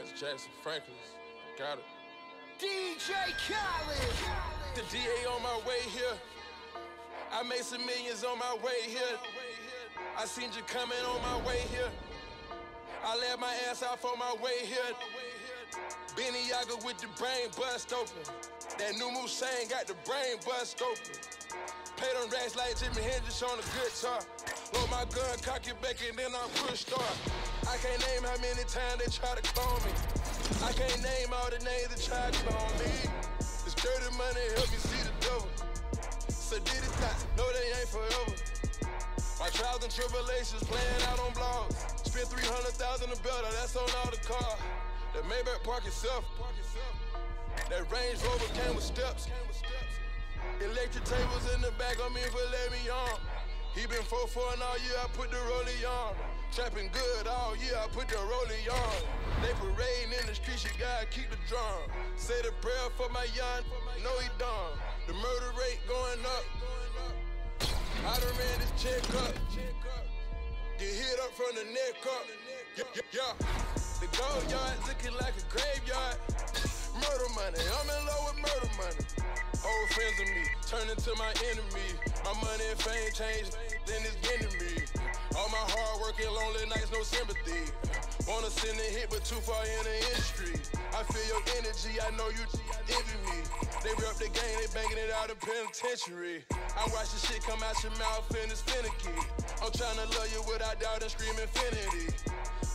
Grants, Jackson, Franklin's. Got it. DJ Khaled. The DA on my way here. I made some millions on my way here. I seen you coming on my way here. I let my ass out for my way here. Benny Yaga with the brain bust open. That new Musain got the brain bust open. Pay them racks like Jimi Hendrix on a guitar. Load my gun, cock it back, and then I push start. I can't name how many times they try to clone me. I can't name all the names that try to clone me. This dirty money help me see the devil. So did it not, no they ain't forever. My trials and tribulations playing out on blogs. Spent 300,000 a better, that's on all the car. The Maybach park itself. That Range Rover came with steps. Electric tables in the back me for let me on. He been 4 4 and all year, I put the rollie on. Trapping good all year, I put the rollie on. They parading in the streets, you gotta keep the drum. Say the prayer for my young, no he done. The murder rate going up. I done ran this check up. Get hit up from the neck up. Yeah, yeah. The gold yard looking like a graveyard. Murder money, I'm in love with murder money. Old friends of me, turn into my enemy. My money and fame changed, then it's getting me. All my hard work and lonely nights, no sympathy. Wanna send a hit, but too far in the industry. I feel your energy, I know you envy me. They rep the game, they banging it out of penitentiary. I watch the shit come out your mouth and it's finicky. I'm trying to love you without doubt and scream infinity.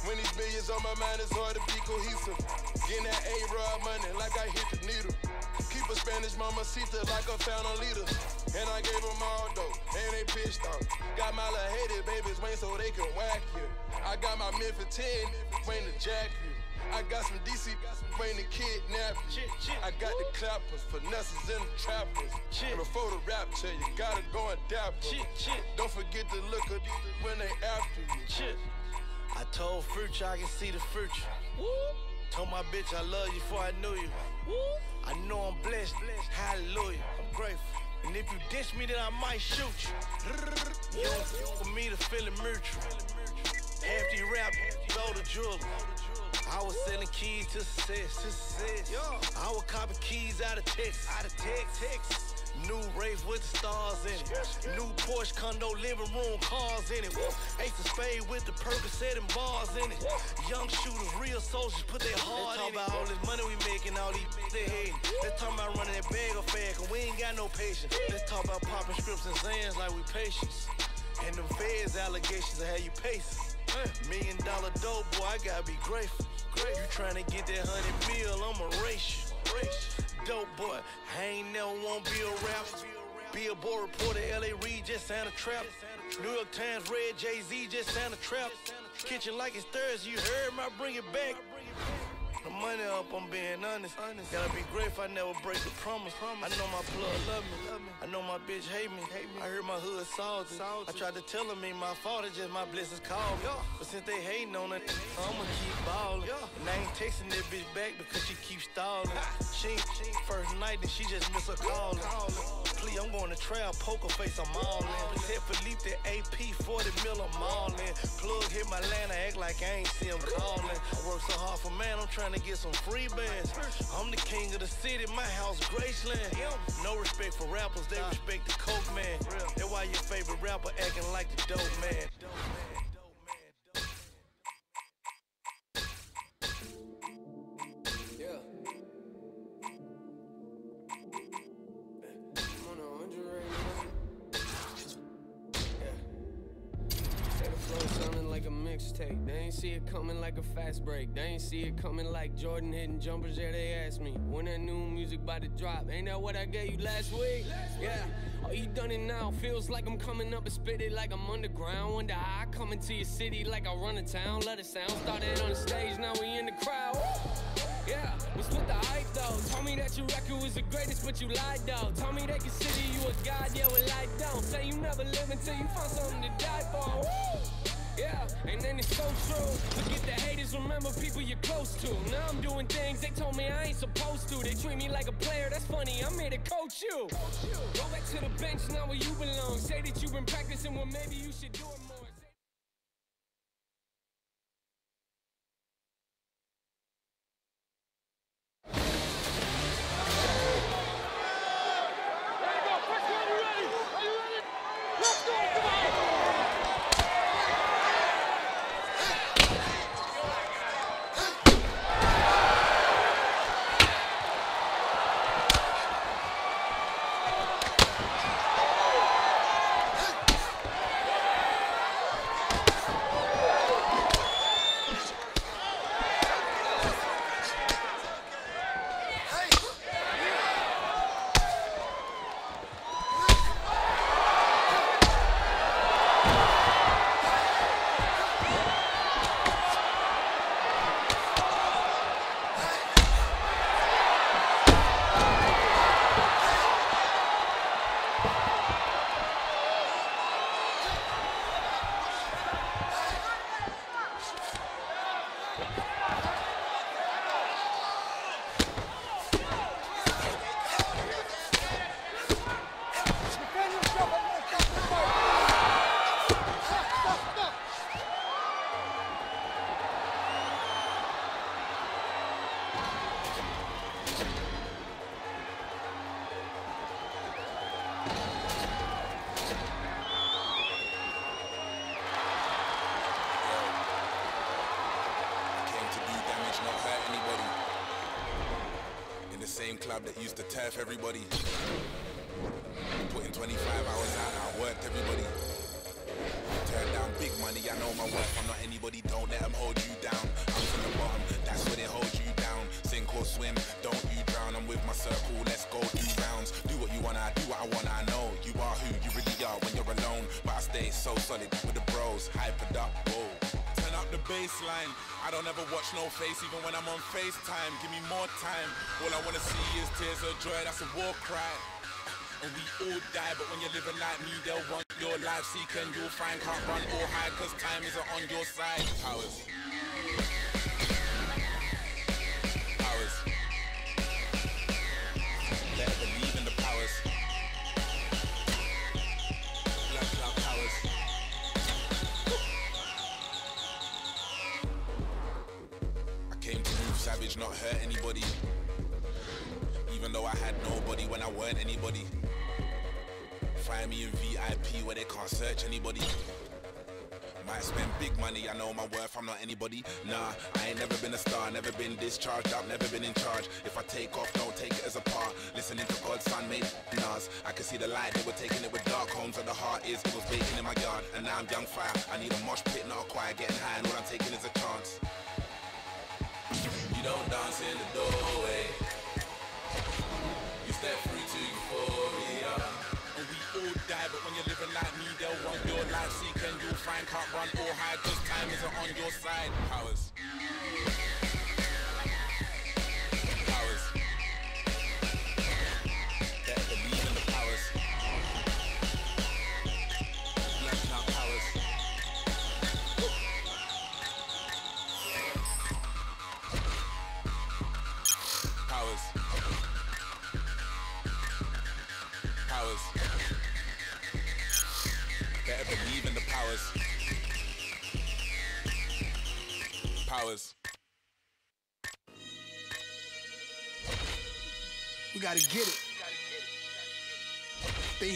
When these billions on my mind, it's hard to be cohesive. Getting that A-Rod money like I hit the needle. Keep a Spanish mama mamacita like I found a leader. And I gave them all dope, and they pissed off. Got my little hated babies waiting so they can whack you. I got my Memphis 10 waiting to jack you. I got some DC waiting to kidnap you. I got the clappers, finesses and the trappers. And before the rapture, you gotta go and dap 'em. Don't forget to look at when they after you. I told Future I can see the future. Told my bitch I love you before I knew you. I know I'm blessed, hallelujah. I'm grateful. And if you dish me, then I might shoot you. You don't with me to feel it mutual. The rap, go to jewelry. I was selling keys to success. To success. I was copping keys out of Texas. Out of Texas. New Wraith with the stars in it. New Porsche condo, living room, cars in it. Ace of Spade with the Percocet and bars in it. Young shooters, real soldiers, put their heart in it. about all this money we making, all these they hating. Let's talk about running that bag of fast, cause we ain't got no patience. Let's talk about popping scripts and Zans like we patience. And them feds allegations of how you pace. Million dollar dope, boy, I gotta be grateful. Great. You trying to get that hundred mil, I'ma race you. Dope boy, I ain't never wanna be a rapper. Be a Billboard reporter, LA Reid just signed a trap. New York Times read Jay Z just signed a trap. Kitchen like it's Thursday, you heard me, I bring it back. The money up, I'm being honest. honest. Gotta be grateful I never break the promise. I know my blood love me. love me. I know my bitch hate me. Hate me. I heard my hood salty. I tried to tell them ain't my fault, it's just my blessings called me. But since they hating on it, I'ma keep ballin'. And I ain't texting that bitch back because she keeps stalling. She ain't first night, and she just miss a call. Please, I'm going to trial, poker face, I'm all in. Protect that AP, 40 mil, I'm all in. Plug hit my land, I act like I ain't see him calling. I work so hard for man, I'm trying to get some free bands. I'm the king of the city, my house, Graceland. No respect for rappers, they respect the coke man. That's why your favorite rapper acting like the dope man. Ain't see it coming like a fast break. They ain't see it coming like Jordan hitting jumpers. Yeah, they asked me when that new music about to drop. Ain't that what I gave you last week? Yeah. Oh, you done it now. Feels like I'm coming up and spit it like I'm underground. Wonder how I come into your city like I run a town. Let it sound. Started on the stage, now we in the crowd. Yeah, what's with the hype though? Told me that your record was the greatest, but you lied though. Told me they consider you a god, yeah, well I don't. Say you never live until you find something to die for. Woo! Yeah, and then it's so true. Forget the haters, remember people you're close to. Now I'm doing things they told me I ain't supposed to. They treat me like a player, that's funny. I'm here to coach you. Go back to the bench now where you belong. Say that you've been practicing, well maybe you should do it turf everybody. Putting 25 hours out, I worked everybody. No face, even when I'm on FaceTime. Give me more time. All I wanna see is tears of joy, that's a war cry. And we all die, but when you're living like me, they'll want your life. Seek and you'll find, can't run or hide, cause time isn't on your side. Powers. I'm young fire. I need a mosh pit, not a choir, getting high, and all I'm taking is a chance. You don't dance in the doorway. You step through to euphoria. And we all die, but when you're living like me, they'll want your life. Seek and you'll find, can't run or hide, cause time isn't on your side. Powers.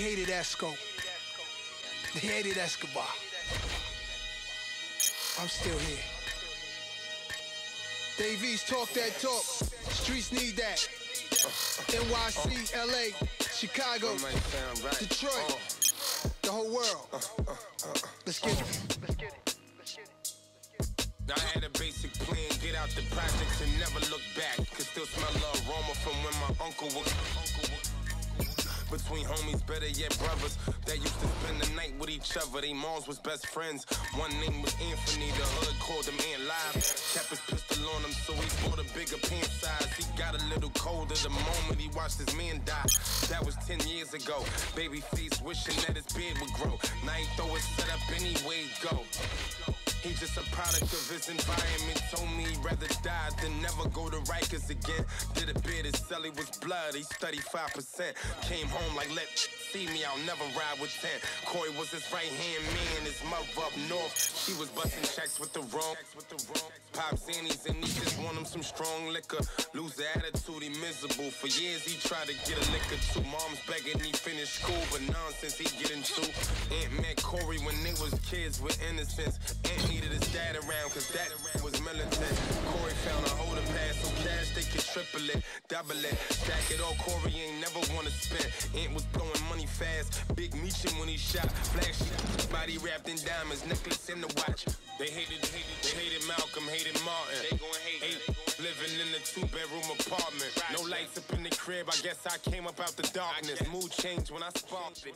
Hated Esco. They hated Escobar. I'm still here. Davies talk that talk. Streets need that. NYC, LA, Chicago, Detroit, the whole world. Let's get it. I had a basic plan, get out the projects and never look back. Could still smell the aroma from when my uncle was. Between homies, better yet brothers that used to spend the night with each other. They moms was best friends. One name was Anthony, the hood called him Ant Live. Kept his pistol on him, so he bought a bigger pant size. He got a little colder the moment he watched his man die. That was 10 years ago. Baby Babyface wishing that his beard would grow. Now he throw it set up anyway, go. He just a product of his environment. Told me he'd rather die than never go to Rikers again. Did a bid, his celly was blood. He studied 5%. Came home like, let see me, I'll never ride with 10. Corey was his right hand man, his mother up north. She was busting checks with the wrong. Pop Zannies and he just want him some strong liquor. Lose the attitude, he miserable. For years he tried to get a liquor too. Mom's begging he finish school, but nonsense he get into. Ant met Corey when they was kids with innocence. Ant needed his dad around, cause that was militant. Corey found a holder pass, so cash they could triple it, double it, stack it all. Corey ain't never wanna spend. Ant was blowing money fast. Big Meechin when he shot. Flashy, body wrapped in diamonds, necklace and the watch. They hated, hated, they hated Malcolm, hated Martin. They gon' hate, living in a two bedroom apartment. No lights up in the crib, I guess I came up out the darkness. Mood changed when I sparked it.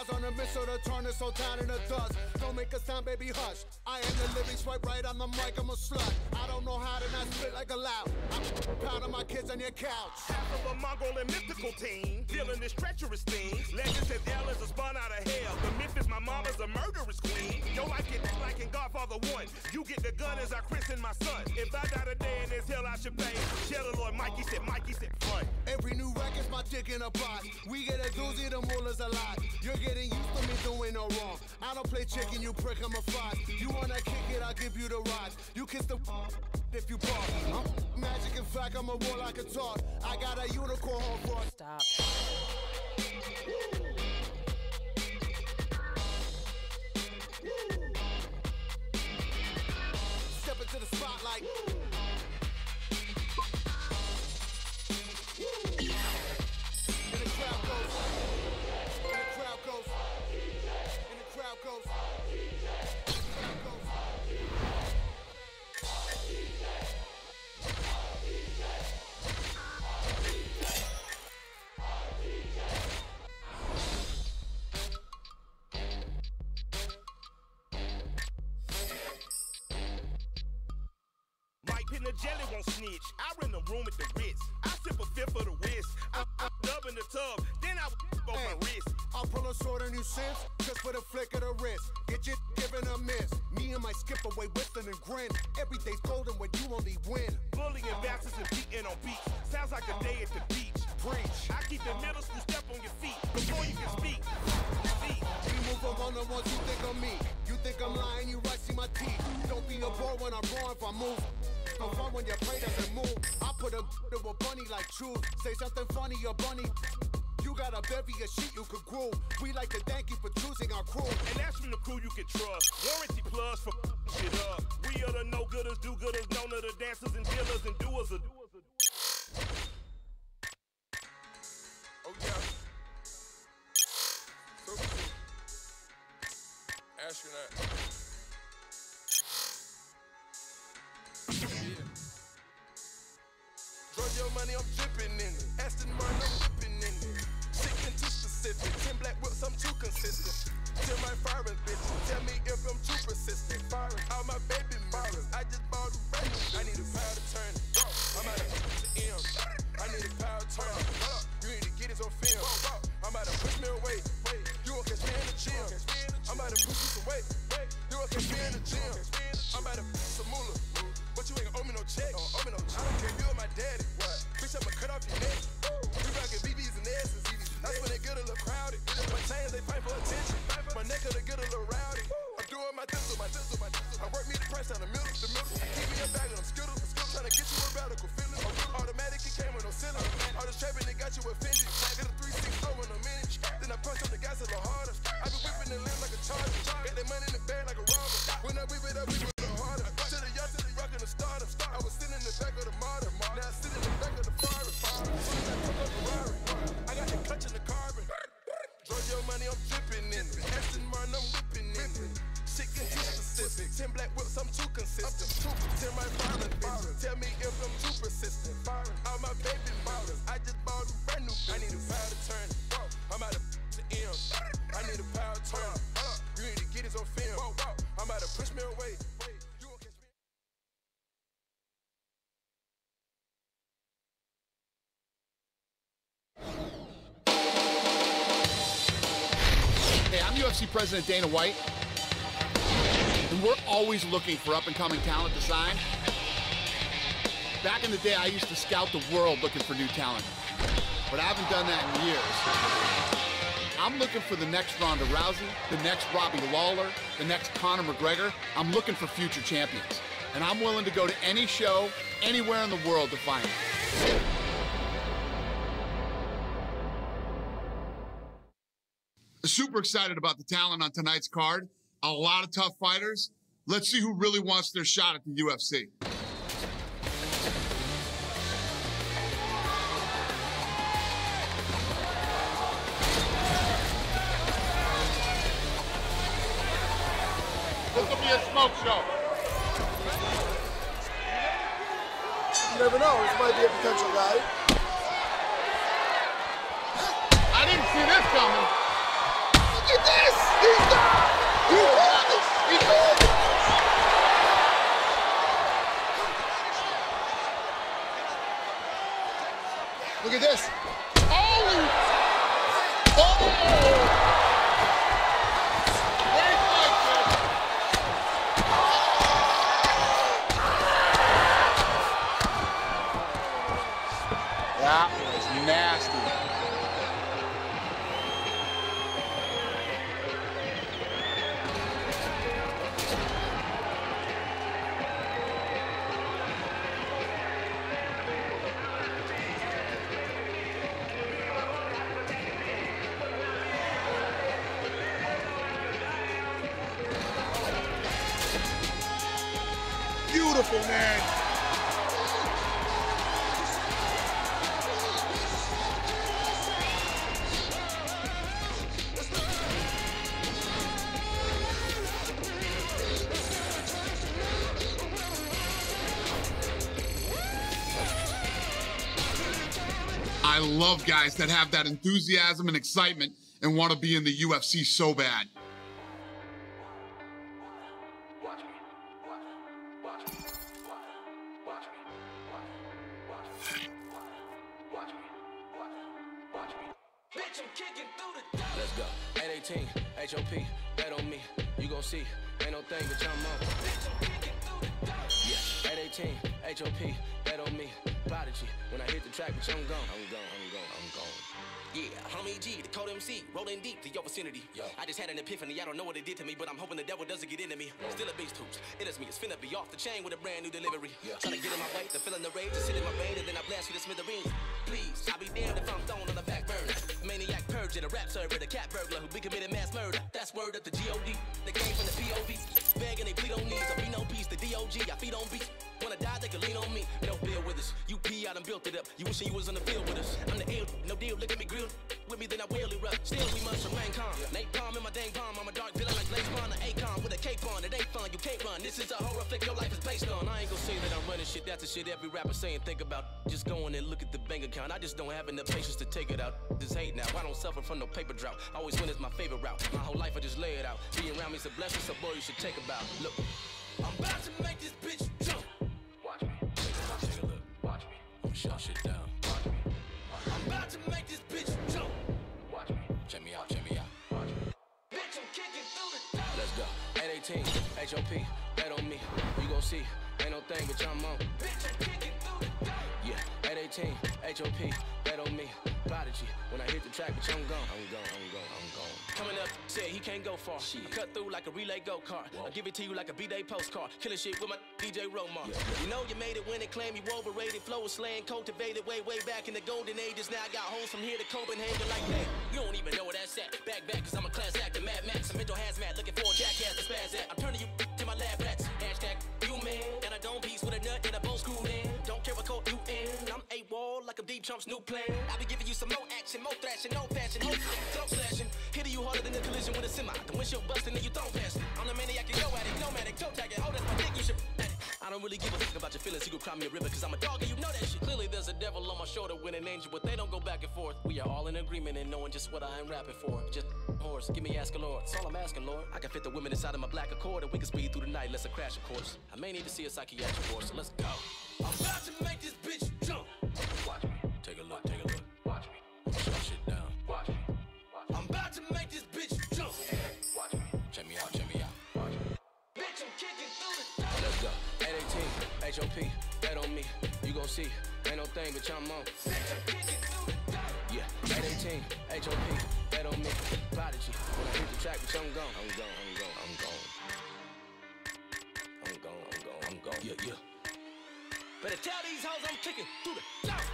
The clouds on a missile to turn this whole town into dust. Don't make a sound, baby, hush. I am the living swipe right on the mic, I'm a slut. I don't know how to not spit like a loud. I'm proud of my kids on your couch. Half of a Mongol and mystical team. Dealing this treacherous thing. Legends Dallas is a spun out of hell. The Memphis, my mama's a murderous queen. Yo, like it like in Godfather 1. You get the gun as I christen my son. If I die today in this hell, I should pay. The Lord Mikey said, Mikey said, fun. Every new record's my dick in a box. We get a doozy, the mullah's a lot. You're getting used to me doing no wrong. I don't play chicken, you prick, I'm a fox. You wanna kick it, I'll give you the rod. You kiss the if you bark. I'm magic, in fact, I'm a war like a talk. I got a unicorn horn for Stop. Step into the spotlight. Snitch. I rent the room at the Ritz. I sip a fifth of the whisk. I, I dub in the tub, then I on my wrist. I'll pull a sword on you since, just for the flick of the wrist. Get you given a miss. Me and my skip away, whistling and grin. Every day's golden when you only win. Bullying uh-huh. bastards and beating on beats. Sounds like a uh-huh. day at the beach. Preach. I keep the middle school step on your feet before you can speak. We move one to ones you think of me. You think I'm lying, you right, see my teeth. Don't be a bore when I'm wrong if I move. No fun when your prey doesn't move. I put a to a bunny like truth. Say something funny, your bunny. You got a bevy of shit you could groove. We like to thank you for choosing our crew. and that's from the crew you can trust. Warranty plus for shit up. We are the no gooders, do gooders, known of the dancers and dealers and doers of. Oh yeah. So cool. Astronaut. Giorgio money, I'm dripping in it. Aston Martin, I'm whipping in it. Sick and too specific. Ten black whips, I'm too consistent. Tell my firing bitch. Tell me if I'm too persistent. Firing all my baby mamas. I just bought a new. I need a power to turn it. I'm out of the M. I need a power to turn it. You need to get this on film. I'm about to push me away. You won't catch me in the gym. I'm about to push you away. You won't catch me in the gym. I'm about to push some moolah. But you ain't owe me no check. Owe me no check. I don't care, you are my daddy. What? Bitch, I'ma cut off your neck. We rockin' BBs and S's. That's when they get a little crowded. My chains, they fight for attention. My neck, they get a little rowdy. I'm doing my thistle, my thistle, my thistle. I work me the price down the middle, the middle. Keep me a bag of them skittles. Trying to get you a radical feeling. Automatic, it came with no ceiling. All this trapping, they got you offended. Hit a 360 in a minute. Then I punch on the gas a little harder. I be whipping the limb like a charger. Got that money in the bag like a robber. When I whip it up, whip it harder. To the yacht, to the rockin' the starter. I was sitting in the back of the modern. Now I sit in the back of the Ferrari. Soon as I took up Ferrari. Giorgio money, I'm dripping in it. Aston Martin, I'm whipping in it. Shit can too specific. Ten black whips, I'm too consistent. Tell my violent bitch. Tell me if I'm too persistent. All my baby mamas. I just bought a brand new. I need a power to turn it. I'm out of the M. I need a power to turn it. You need to get this on film. I'm about to push me away. You UFC President Dana White, and we're always looking for up and coming talent to sign. Back in the day, I used to scout the world looking for new talent, but I haven't done that in years. I'm looking for the next Ronda Rousey, the next Robbie Lawler, the next Conor McGregor. I'm looking for future champions. And I'm willing to go to any show, anywhere in the world to find it. Super excited about the talent on tonight's card. A lot of tough fighters. Let's see who really wants their shot at the UFC. Guys that have that enthusiasm and excitement and want to be in the UFC so bad. Paper drought. Always win is my favorite route. My whole life I just lay it out. Being around me's a blessing, so boy, you should take a bow. Look, I'm about to make this bitch jump. Watch me. Take a look. Watch me. I'm shut shit down. Watch me. I'm about to make this bitch jump. Watch me. Check me out. Check me out. Watch me. Bitch, I'm kicking through the door. Let's go. 818, HOP, bet on me. You gon' see, ain't no thing but I'm on. Bitch, I'm kicking through the door. Yeah, 818, HOP, the track, bitch, I'm gone. I'm gone, I'm gone, I'm gone. Coming up, said he can't go far. I cut through like a relay go kart. I give it to you like a B-Day postcard. Killing shit with my DJ Romar. You know you made it when it claimed you overrated. Flow was slaying, cultivated way, way back in the golden ages. Now I got hoes from here to Copenhagen like that. You don't even know where that's at. Back, back, cause I'm a class actor. Mad Max, I'm mental hazmat. Looking for a jackass to spaz at. I'm turning you to my lab rats. Hashtag you man. And I don't piece with a nut and a bow screwed in. Don't care what coat you in. I'm a wall like a deep Trump's new plan. I be giving you some more action, more thrashing, no fashion, no throat slashing. Hitting you harder than a collision with a semi. The windshield busting and you don't pass it. I'm the maniac and go at it, nomadic, toe tagging. Oh, that's my dick, you should. I don't really give a fuck about your feelings. You can cry me a river, cause I'm a dog and you know that shit. Clearly, there's a devil on my shoulder with an angel, but they don't go back and forth. We are all in agreement in knowing just what I am rapping for. Just horse, give me asking, Lord. That's all I'm asking, Lord. I can fit the women inside of my black accord, and we can speed through the night, less a crash, of course. I may need to see a psychiatric course, so let's go. I'm about to make this bitch see, ain't no thing but I'm on. Bitch, I'm kicking through the door. Yeah, 818, HOP, bet on me. Prodigy, when I hit the track, bitch, I'm gone. I'm gone, I'm gone, I'm gone. I'm gone, I'm gone, I'm gone. Yeah, yeah. Better tell these hoes I'm kicking through the door.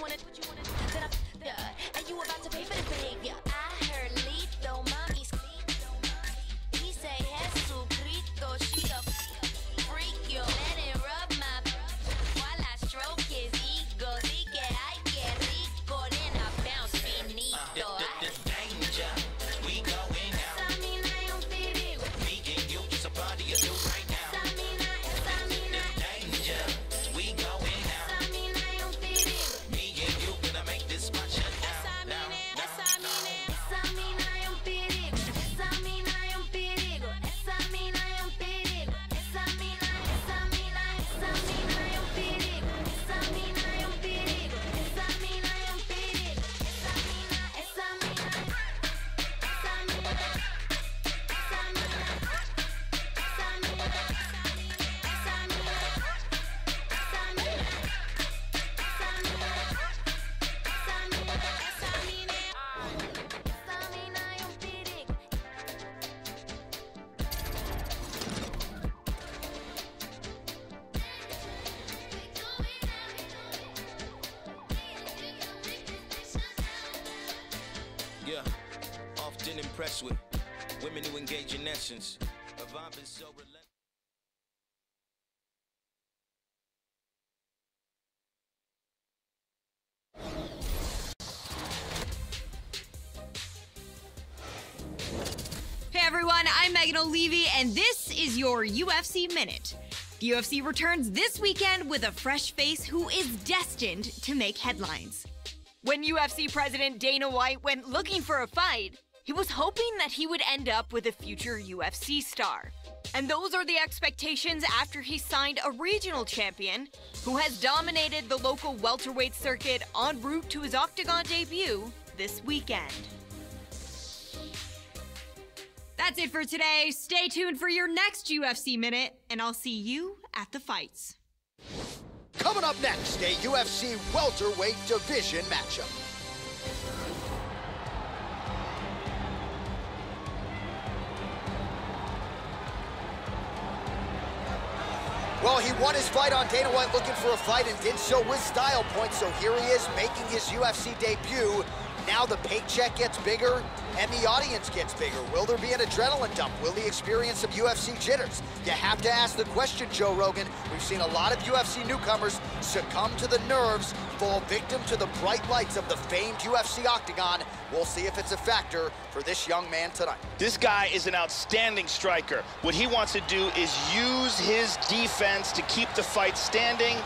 wanna what you impressed with women who engage in essence. Vibe is so relentless. Hey everyone, I'm Megan O'Leary, and this is your UFC Minute. The UFC returns this weekend with a fresh face who is destined to make headlines. When UFC President Dana White went looking for a fight, he was hoping that he would end up with a future UFC star. And those are the expectations after he signed a regional champion who has dominated the local welterweight circuit en route to his octagon debut this weekend. That's it for today. Stay tuned for your next UFC Minute, and I'll see you at the fights. Coming up next, a UFC welterweight division matchup. Well, he won his fight on Dana White looking for a fight and did so with style points. So here he is making his UFC debut. Now the paycheck gets bigger and the audience gets bigger. Will there be an adrenaline dump? Will he experience some UFC jitters? You have to ask the question, Joe Rogan. We've seen a lot of UFC newcomers succumb to the nerves, fall victim to the bright lights of the famed UFC octagon. We'll see if it's a factor for this young man tonight. This guy is an outstanding striker. What he wants to do is use his defense to keep the fight standing,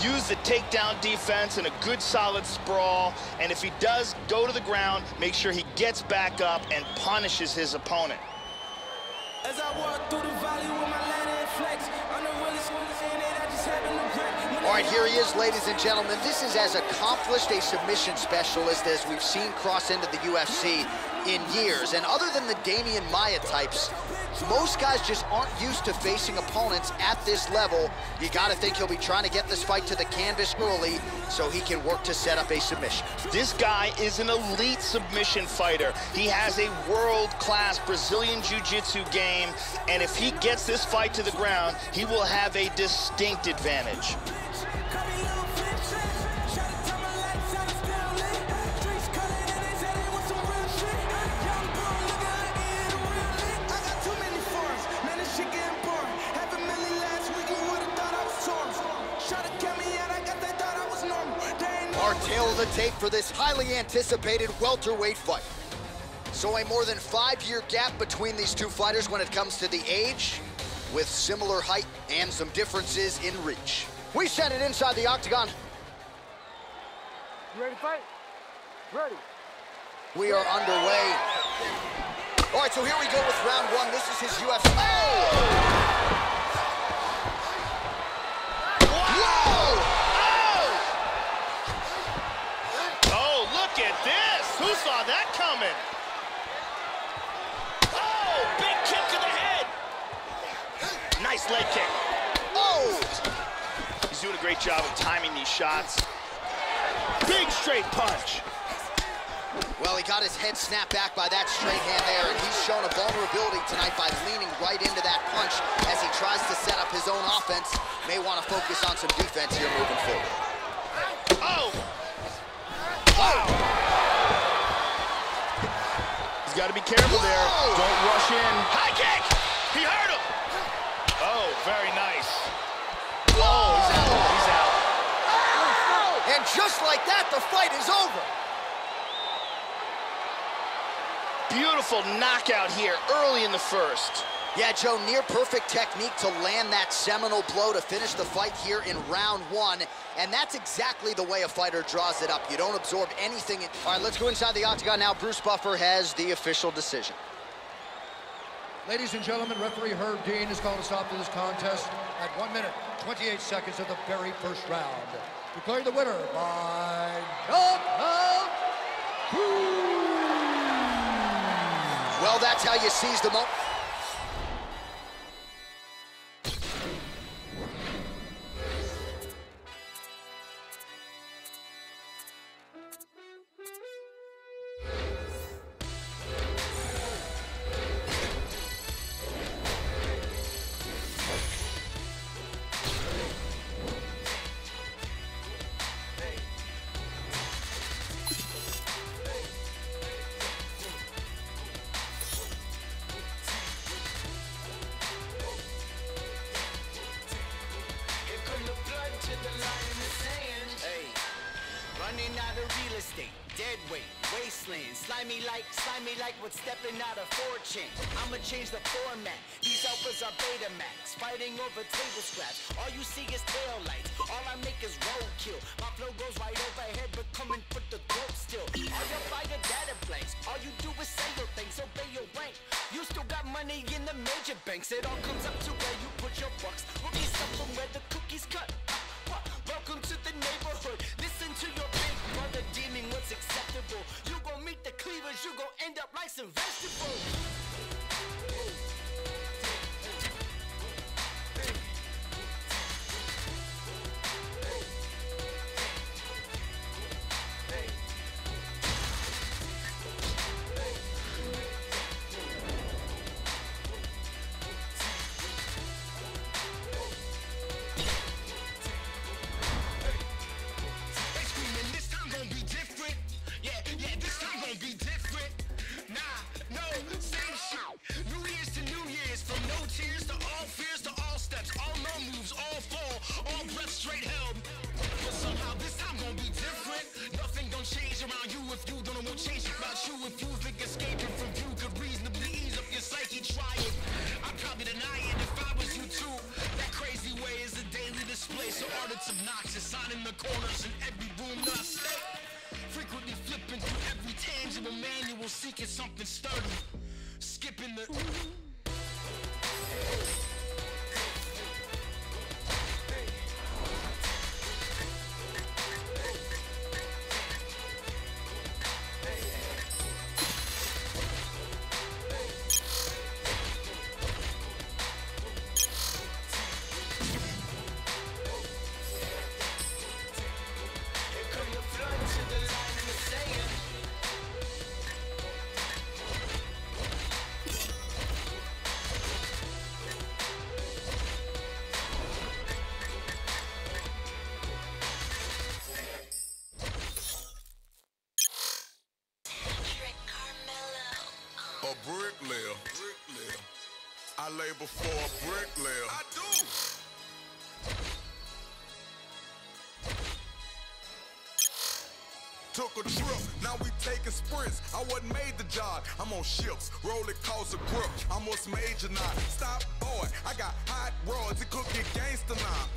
use the takedown defense and a good solid sprawl, and if he does go to the ground, make sure he gets back up and punishes his opponent. As I walk through the valley with my ladder flex, I'm the realest one in it, I just happen to wreck. When All I right, here he is, ladies and gentlemen. This is as accomplished a submission specialist as we've seen cross into the UFC in years. And other than the Demian Maia types, most guys just aren't used to facing opponents at this level. You gotta think he'll be trying to get this fight to the canvas early so he can work to set up a submission. This guy is an elite submission fighter. He has a world-class Brazilian Jiu-Jitsu game, and if he gets this fight to the ground, he will have a distinct advantage. Our tale of the tape for this highly anticipated welterweight fight. So a more than five-year gap between these two fighters when it comes to the age, with similar height and some differences in reach. We send it inside the octagon. You ready to fight? Ready. We are underway. All right, so here we go with round one. This is his UFC. Oh! Oh, look at this! Who saw that coming? Oh, big kick to the head! Nice leg kick. Oh! He's doing a great job of timing these shots. Big straight punch. Well, he got his head snapped back by that straight hand there, and he's shown a vulnerability tonight by leaning right into that punch as he tries to set up his own offense. May want to focus on some defense here moving forward. Oh! He's got to be careful there. Don't rush in. High kick! He hurt him! Oh, very nice. Oh, he's out. He's out. Oh! And just like that, the fight is over. Beautiful knockout here early in the first. Yeah, Joe, near perfect technique to land that seminal blow to finish the fight here in round one. And that's exactly the way a fighter draws it up. You don't absorb anything. All right, let's go inside the octagon now. Bruce Buffer has the official decision. Ladies and gentlemen, referee Herb Dean has called a stop to this contest at 1 minute, 28 seconds of the very first round. Declaring the winner by knockout. Well, that's how you seize the moment. Stepping out of fortune. I'ma change the format. These alphas are Betamax, fighting over table scraps. All you see is tail lights. All I make is roadkill. My flow goes right overhead, but come and put the throat still. All your fire data blanks. All you do is say your things, obey your rank. You still got money in the major banks. It all comes up to where you put your bucks. We'll be from where the cookies cut. Welcome to the neighborhood. Cleavers, you gon' end up like some vegetables. This time gon' be different. Nah, no, same shit. New Year's to New Year's, from no tears to all fears to all steps, all no moves, all fall, all breath straight held. But somehow this time gon' be different. Nothing gon' change around you if you don't know what change about you. If you think escaping from you could reasonably ease up your psyche, try it. I'd probably deny it if I was you too. That crazy way is a daily display, so art it's obnoxious. Sign in the corners in every room that I stay. Frequently flipping through every tangible manual, seeking something sturdy. Skipping the. Took a trip, now we taking sprints. I wasn't made the jog, I'm on ships, roll it cause a grip. I'm what's major now. Stop, boy. I got hot rods, it could get gangster now.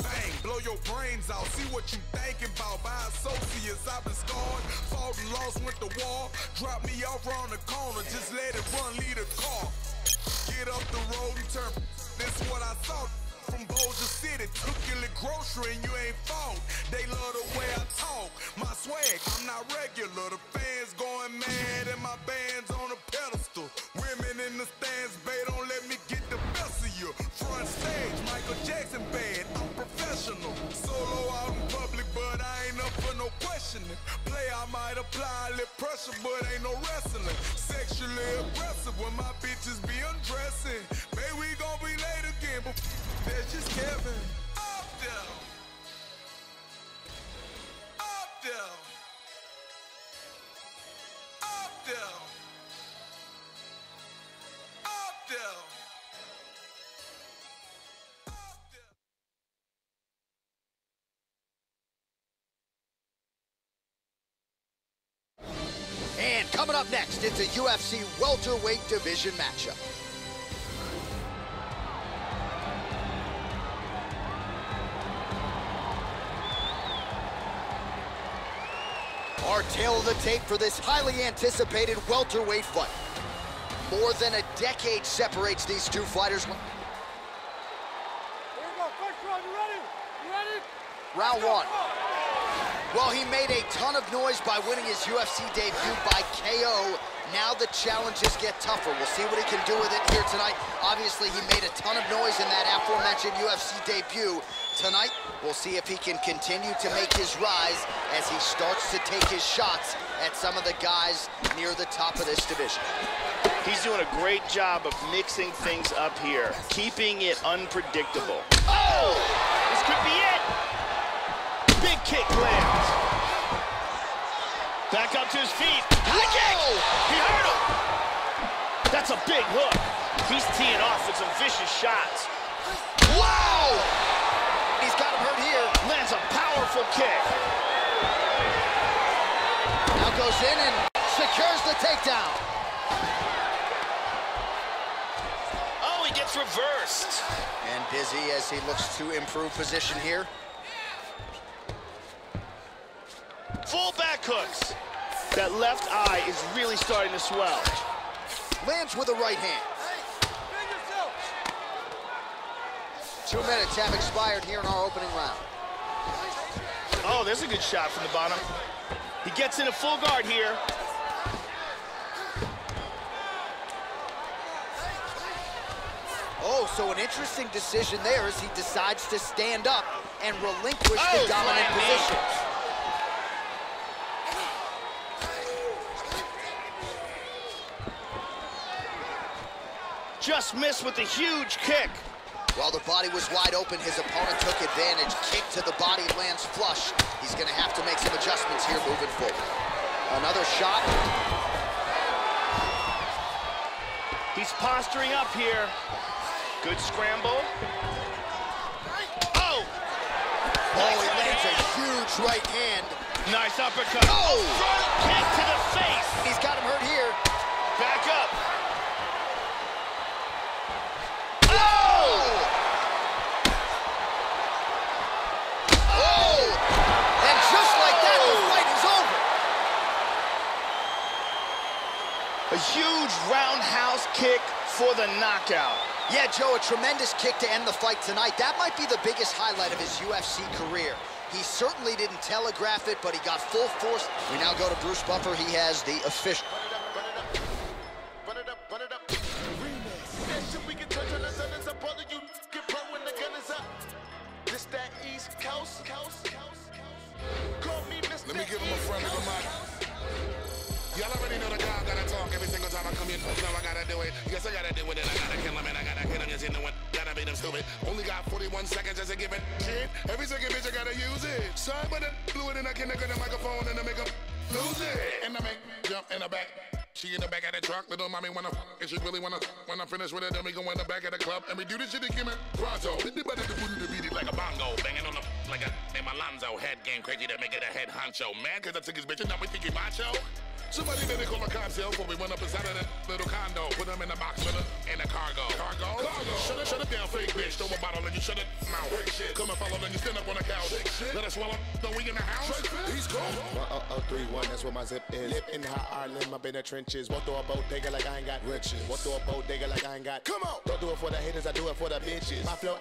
Bang, blow your brains out. See what you thinking about. By associates, I've been scarred. Fought and lost, went to war. Drop me off around the corner, just let it run, lead a car. Get up the road and turn. This is what I thought. Boulder City, your little grocery and you ain't fault. They love the way I talk. My swag, I'm not regular. The fans going mad and my band's on a pedestal. Women in the stands, babe, don't let me get the best of you. Front stage, Michael Jackson bad. I'm professional. Solo out in public, but I ain't up for no questioning. Play, I might apply pressure, but ain't no wrestling. Sexually aggressive when my bitches be undressing. Baby, we gon' be late again, but that's just Kevin. Up there. Up there. Up there. Up there. Coming up next, it's a UFC welterweight division matchup. Our tale of the tape for this highly anticipated welterweight fight. More than a decade separates these two fighters. Here we go. First round. You ready? You ready? Round one. Well, he made a ton of noise by winning his UFC debut by KO. Now the challenges get tougher. We'll see what he can do with it here tonight. Obviously, he made a ton of noise in that aforementioned UFC debut. Tonight, we'll see if he can continue to make his rise as he starts to take his shots at some of the guys near the top of this division. He's doing a great job of mixing things up here, keeping it unpredictable. Oh! This could be it! Big kick lands. Back up to his feet. High kick! He hurt him! That's a big hook. He's teeing off with some vicious shots. Wow! He's got him hurt here. Lands a powerful kick. Now goes in and secures the takedown. Oh, he gets reversed. And busy as he looks to improve position here. Full back hooks. That left eye is really starting to swell. Lands with a right hand. Two minutes have expired here in our opening round. Oh, there's a good shot from the bottom. He gets in a full guard here. Oh, so an interesting decision there as he decides to stand up and relinquish Oh, the dominant position. Just missed with a huge kick. While the body was wide open, his opponent took advantage. Kick to the body lands flush. He's gonna have to make some adjustments here moving forward. Another shot. He's posturing up here. Good scramble. Oh! Oh, he lands a huge right hand. Nice uppercut. Oh! Front kick to the face. He's got him hurt here. Back up. Huge roundhouse kick for the knockout. Yeah, Joe, a tremendous kick to end the fight tonight. That might be the biggest highlight of his UFC career. He certainly didn't telegraph it, but he got full force. We now go to Bruce Buffer. He has the official. I come in. Now I gotta do it. Yes, I gotta do it. And I gotta kill him and I gotta hit him. Yes, you know what? Gotta him stupid. Only got 41 seconds as a given shit. Every second bitch I gotta use it. Sorry, but the blew it and I can't get the microphone and I make him lose it. And I make jump in the back. She in the back of the truck, little mommy wanna f- and she really wanna when I finish with it, then we go in the back of the club and we do this shit again. Pronto. Did the better to beat it like a bongo, banging on the like a name Alonzo. Head game crazy to make it a head honcho. Man, cause I took his bitch and now we think he macho. Somebody better call a cocktail before we went up inside of that little condo. Put them in the box with her in the cargo. Cargo? Cargo. Shut it, shut it down, fake bitch. Throw a bottle and you shut it mouth. Come and follow, then you stand up on the couch. Let us swallow. Then we in the house. He's cool. One oh oh three one, that's where my zip is. Live in hot Ireland, up in the trenches. Walk through a bodega like I ain't got riches. Walk through a bodega like I ain't got. Come on. Don't do it for the haters, I do it for the bitches. My flow,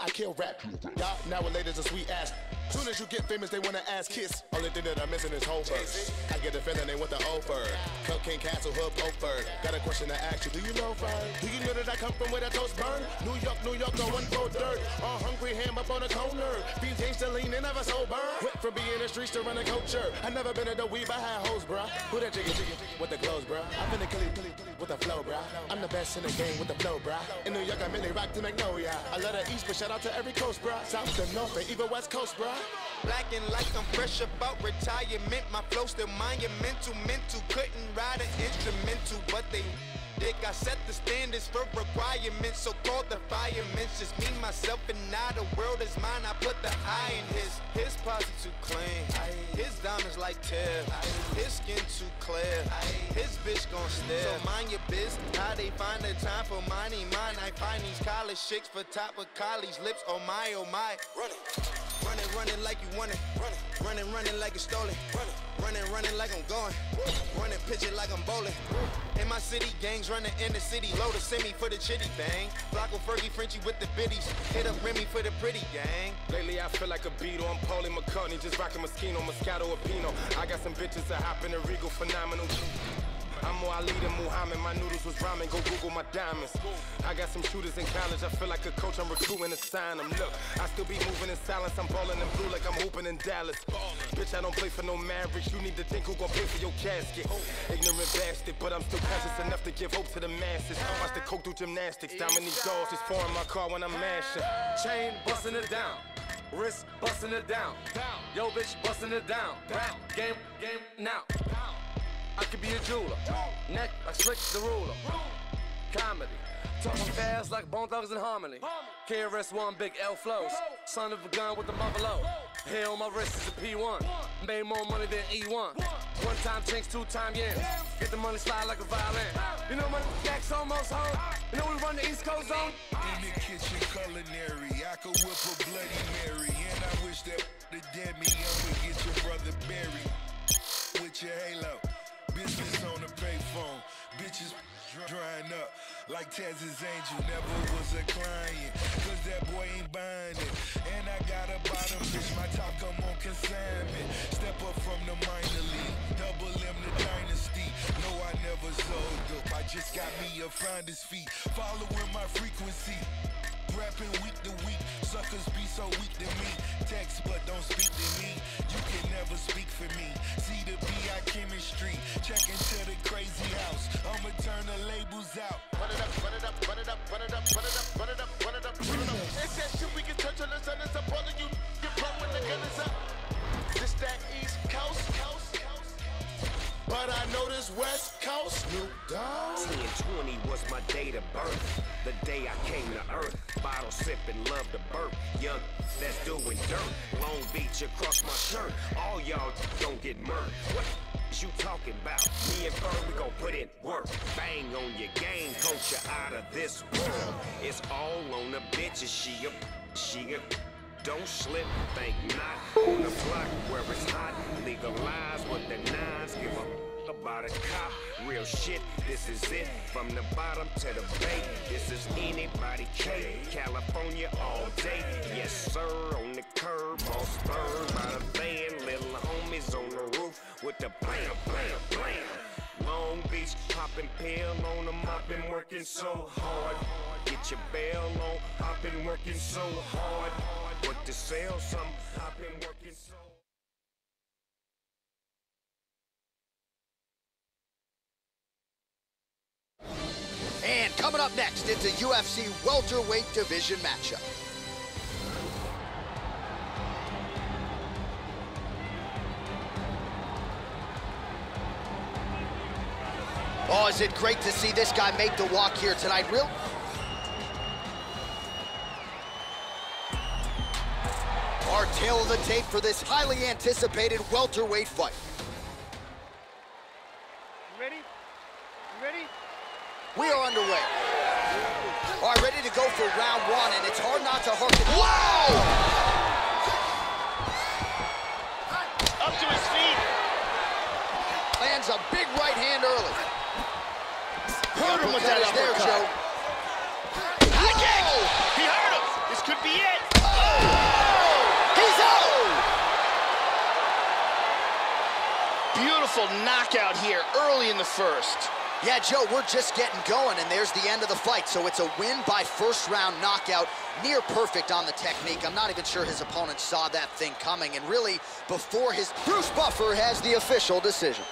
I kill rap. Y'all nowadays a sweet ass. Soon as you get famous, they wanna ass kiss. Only thing that I'm missing is whole. I get the feeling they want the over. Cocaine Castle, Hood, Oakford. Got a question to ask you. Do you know Fern? Do you know that I come from where the toast burn? New York, New York, going for dirt. All hungry ham up on the corner. Beans gangsta lean and never sober. Went from being in the streets to running culture. I never been at the but I had hoes, bruh. Who that chicken, chicken, with the clothes, bruh? Killy, killy, killy with the flow, bruh. I'm the best in the game with the flow, bruh. In New York, I'm in the rock to Magnolia. I love the East, but shout out to every coast, bruh. South to North and even West Coast, bruh. Black and like I'm fresh about retirement. My flow still monumental, mental. Couldn't ride an instrumental, but they dick. I set the standards for requirements, so called the firemen. Just me, myself, and I. The world is mine. I put the I in his. His posse too clean. His diamonds like Tiff. His skin too clear. His bitch gon' stare. So mind your biz. How they find the time for money? Mine. I find these college chicks for top of college lips. Oh my, oh my. Running. Running, running like you want it. Running, running, running like it's stolen. Running, running, running like I'm going. Running, pitch it like I'm bowling. In my city, gangs running in the city. Load a semi for the chitty bang. Block with Fergie Frenchie with the biddies. Hit up Remy for the pretty gang. Lately I feel like a Beatle, I'm Paulie McCartney, just rocking Moschino, Moscato, or Pinot. I got some bitches that hop in a Regal, phenomenal. I'm more Ali than Muhammad, my noodles was ramen, go Google my diamonds. I got some shooters in college, I feel like a coach, I'm recruiting to sign them. Look, I still be moving in silence, I'm balling in blue like I'm hooping in Dallas. Bitch, I don't play for no marriage, you need to think who gon' pay for your casket. Ignorant bastard, but I'm still conscious enough to give hope to the masses. Watch the coke do gymnastics, Dominique Dawes just pouring my car when I'm mashing. Chain busting it down. Wrist busting it down. Yo, bitch busting it down. Game, game now. I could be a jeweler. Neck I slick the ruler. Comedy. Talking fast like Bone Thugs in Harmony. KRS One, big L flows. Son of a gun with the. Hair on my wrist is a P1. Made more money than E1. One time change, two time yeah. Get the money slide like a violin. You know my gacks almost home. You know we run the East Coast zone. In the kitchen culinary, I could whip a Bloody Mary. And I wish that the dead me young would get your brother buried. With your halo, business on the payphone. Bitches drying up like Taz's angel. Never was a client, cause that boy ain't buying it. And I got a bottom bitch, my top come on consignment. Step up from the minor league, double M the dynasty. No, I never sold dope, I just got me a finder's fee. Following my frequency. Rapping week to week, suckers be so weak to me. Text but don't speak to me. You can never speak for me. See the BI chemistry. Check into the crazy house. I'ma turn the labels out. Run it up, run it up, run it up, run it up, run it up, run it up, run it up, run it up. It's that shit we can touch on the sun. It's a brother you pro when the gun is up. This that East coast. But I know this West Coast. Snoop Dogg. 1020 was my date to birth. The day I came to earth. Bottle sipping, love to burp. Young, that's doing dirt. Long Beach across my shirt. All y'all don't get murked. What you talking about? Me and Bird, we gon' put in work. Bang on your game, coach you out of this world. It's all on the bitches. She a, she a. Don't slip, think not. On the block where it's hot. Legalize with the nines. Give a about a cop. Real shit. This is it from the bottom to the bay. This is anybody K. California all day. Yes, sir, on the curb, all spurred by the van. Little homies on the roof with the blam, blam, blam. Long Beach popping pill on them. I've been working so hard. Get your bail on. I've been working so hard. What to sell some? I've been working so And coming up next, it's a UFC welterweight division matchup. Oh, is it great to see this guy make the walk here tonight? Real. Our tale of the tape for this highly anticipated welterweight fight. You ready? You ready? We are underway. All right, ready to go for round one, and it's hard not to hook harken. Wow! Up to his feet. Lands a big right hand early. Hurt him with that Uppercut is there. Joe. High kick! He hurt him! This could be it! Oh! He's out! Beautiful knockout here early in the first. Yeah, Joe, we're just getting going, and there's the end of the fight. So it's a win by first round knockout, near perfect on the technique. I'm not even sure his opponent saw that thing coming, and really, before his Bruce Buffer has the official decision.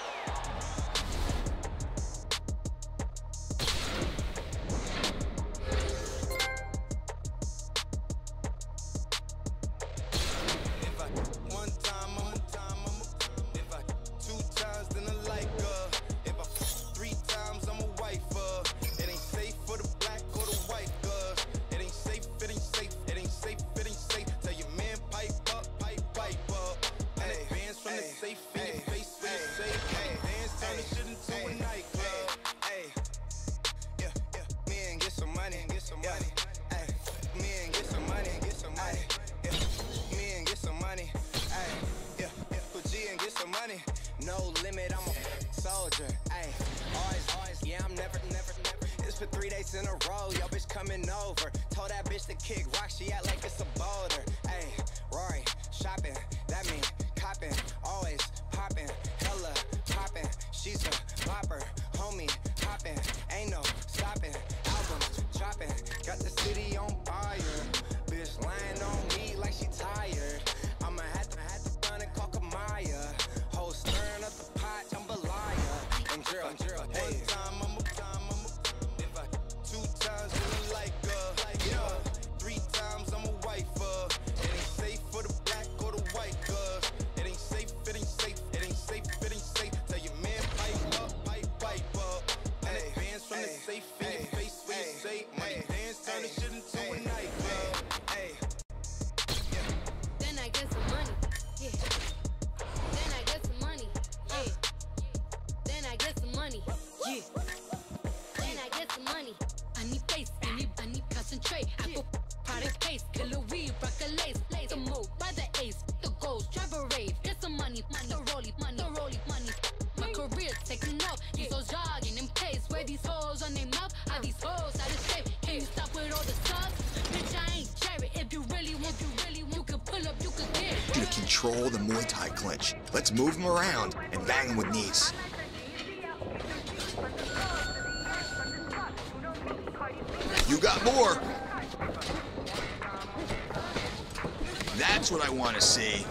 No limit, I'm a soldier. Ay, always, always, yeah, I'm never, never, never. It's for three days in a row, yo, bitch coming over. Told that bitch to kick rock, she act like it's a boulder. Ay, Rory, shopping, that mean copping, always popping, hella popping. She's a bopper, homie, hopping, ain't no stopping. Control the Muay Thai clinch. Let's move him around and bang him with knees. You got more. That's what I want to see.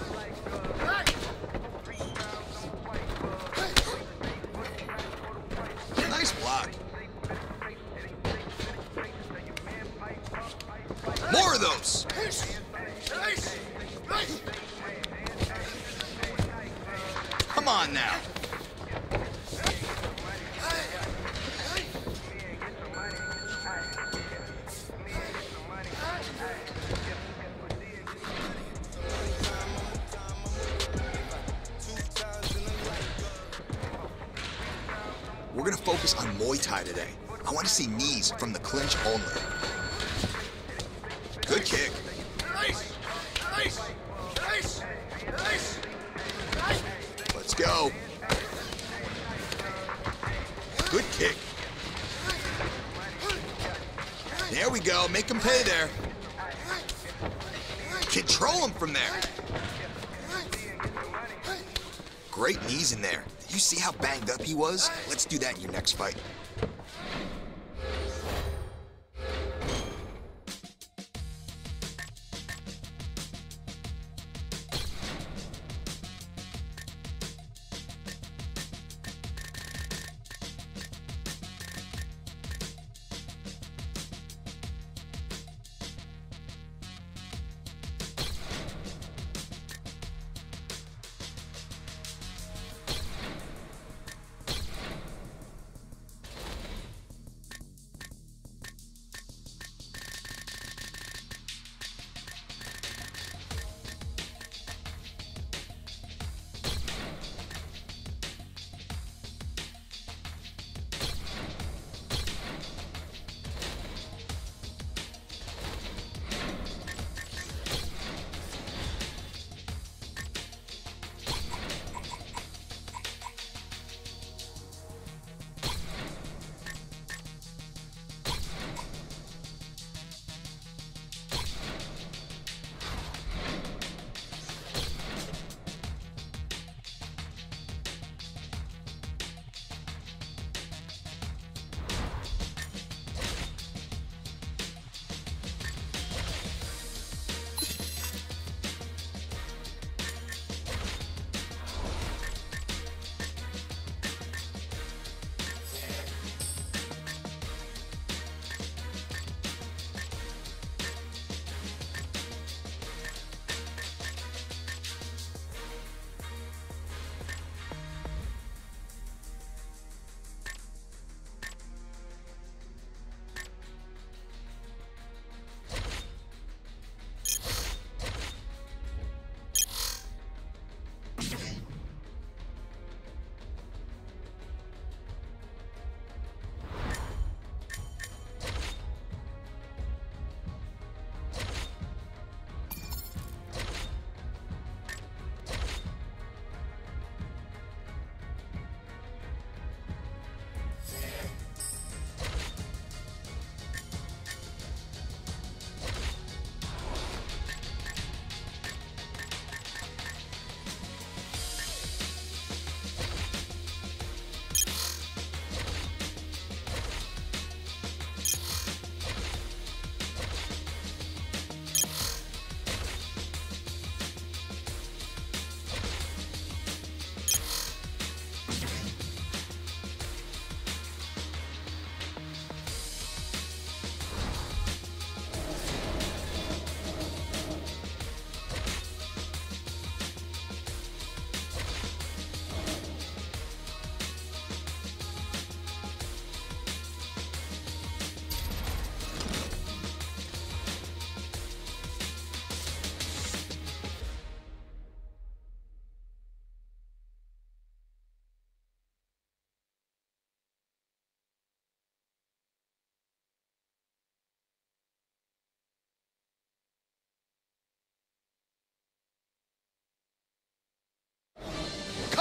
Was? Let's do that in your next fight.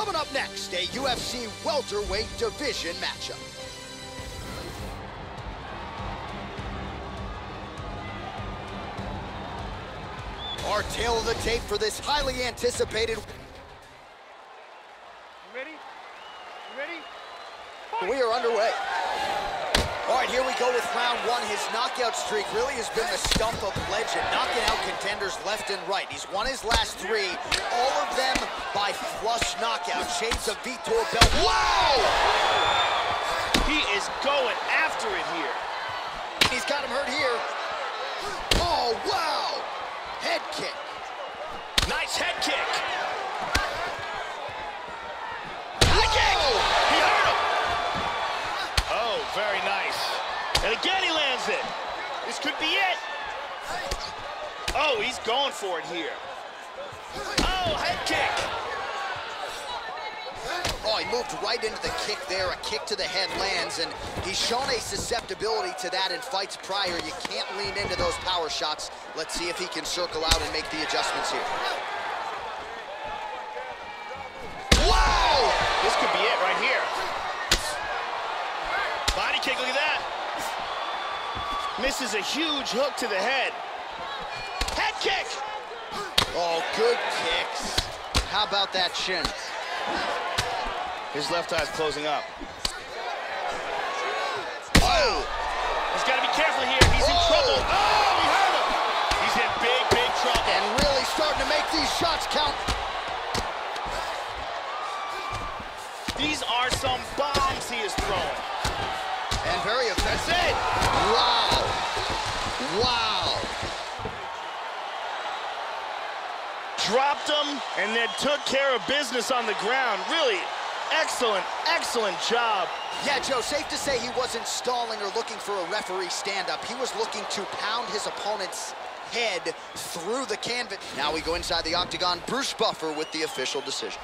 Coming up next, a UFC welterweight division matchup. Our tale of the tape for this highly anticipated. Ready? You ready? We are underway. All right, here we go with round one. His knockout streak really has been the stump of legend, knocking out contenders left and right. He's won his last three, all of them by flush knockout. Shades of Vitor Belfort. Wow! He is going after it here. He's got him hurt here. Oh, wow! Head kick. Nice head kick. Head kick! He hurt him. Oh, very nice. And again, he lands it. This could be it. Oh, he's going for it here. Oh, head kick. Oh, he moved right into the kick there. A kick to the head lands, and he's shown a susceptibility to that in fights prior. You can't lean into those power shots. Let's see if he can circle out and make the adjustments here. Wow! This could be it right here. Body kick, look at that. misses a huge hook to the head. Head kick! Oh, good kicks. How about that shin? His left eye's closing up. Oh! He's got to be careful here. He's in oh! trouble. Oh, he hurt him. He's in big, big trouble. And really starting to make these shots count. These are some bombs he is throwing. And very offensive. That's it. Wow. Wow. Dropped him and then took care of business on the ground. Really excellent, excellent job. Yeah, Joe, safe to say he wasn't stalling or looking for a referee stand-up. He was looking to pound his opponent's head through the canvas. Now we go inside the octagon. Bruce Buffer with the official decision.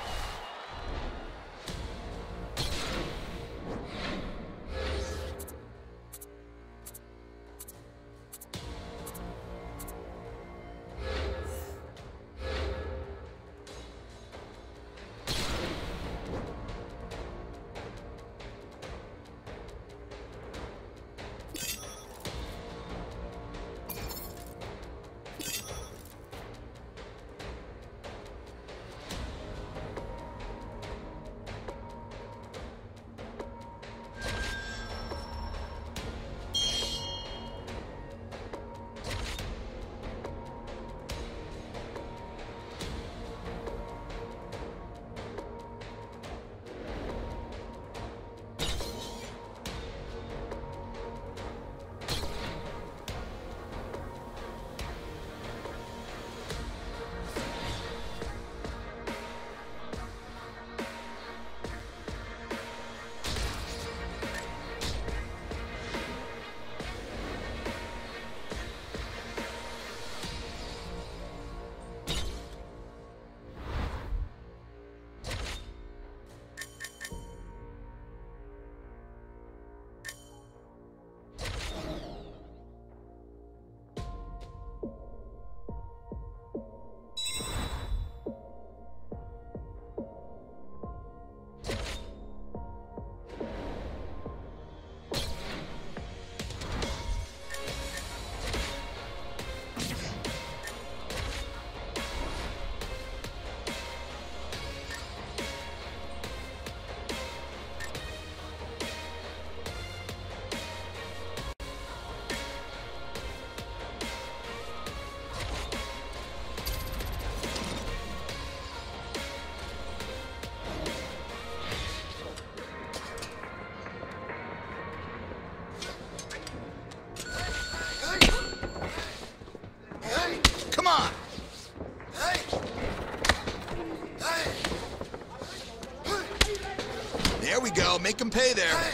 Pay there.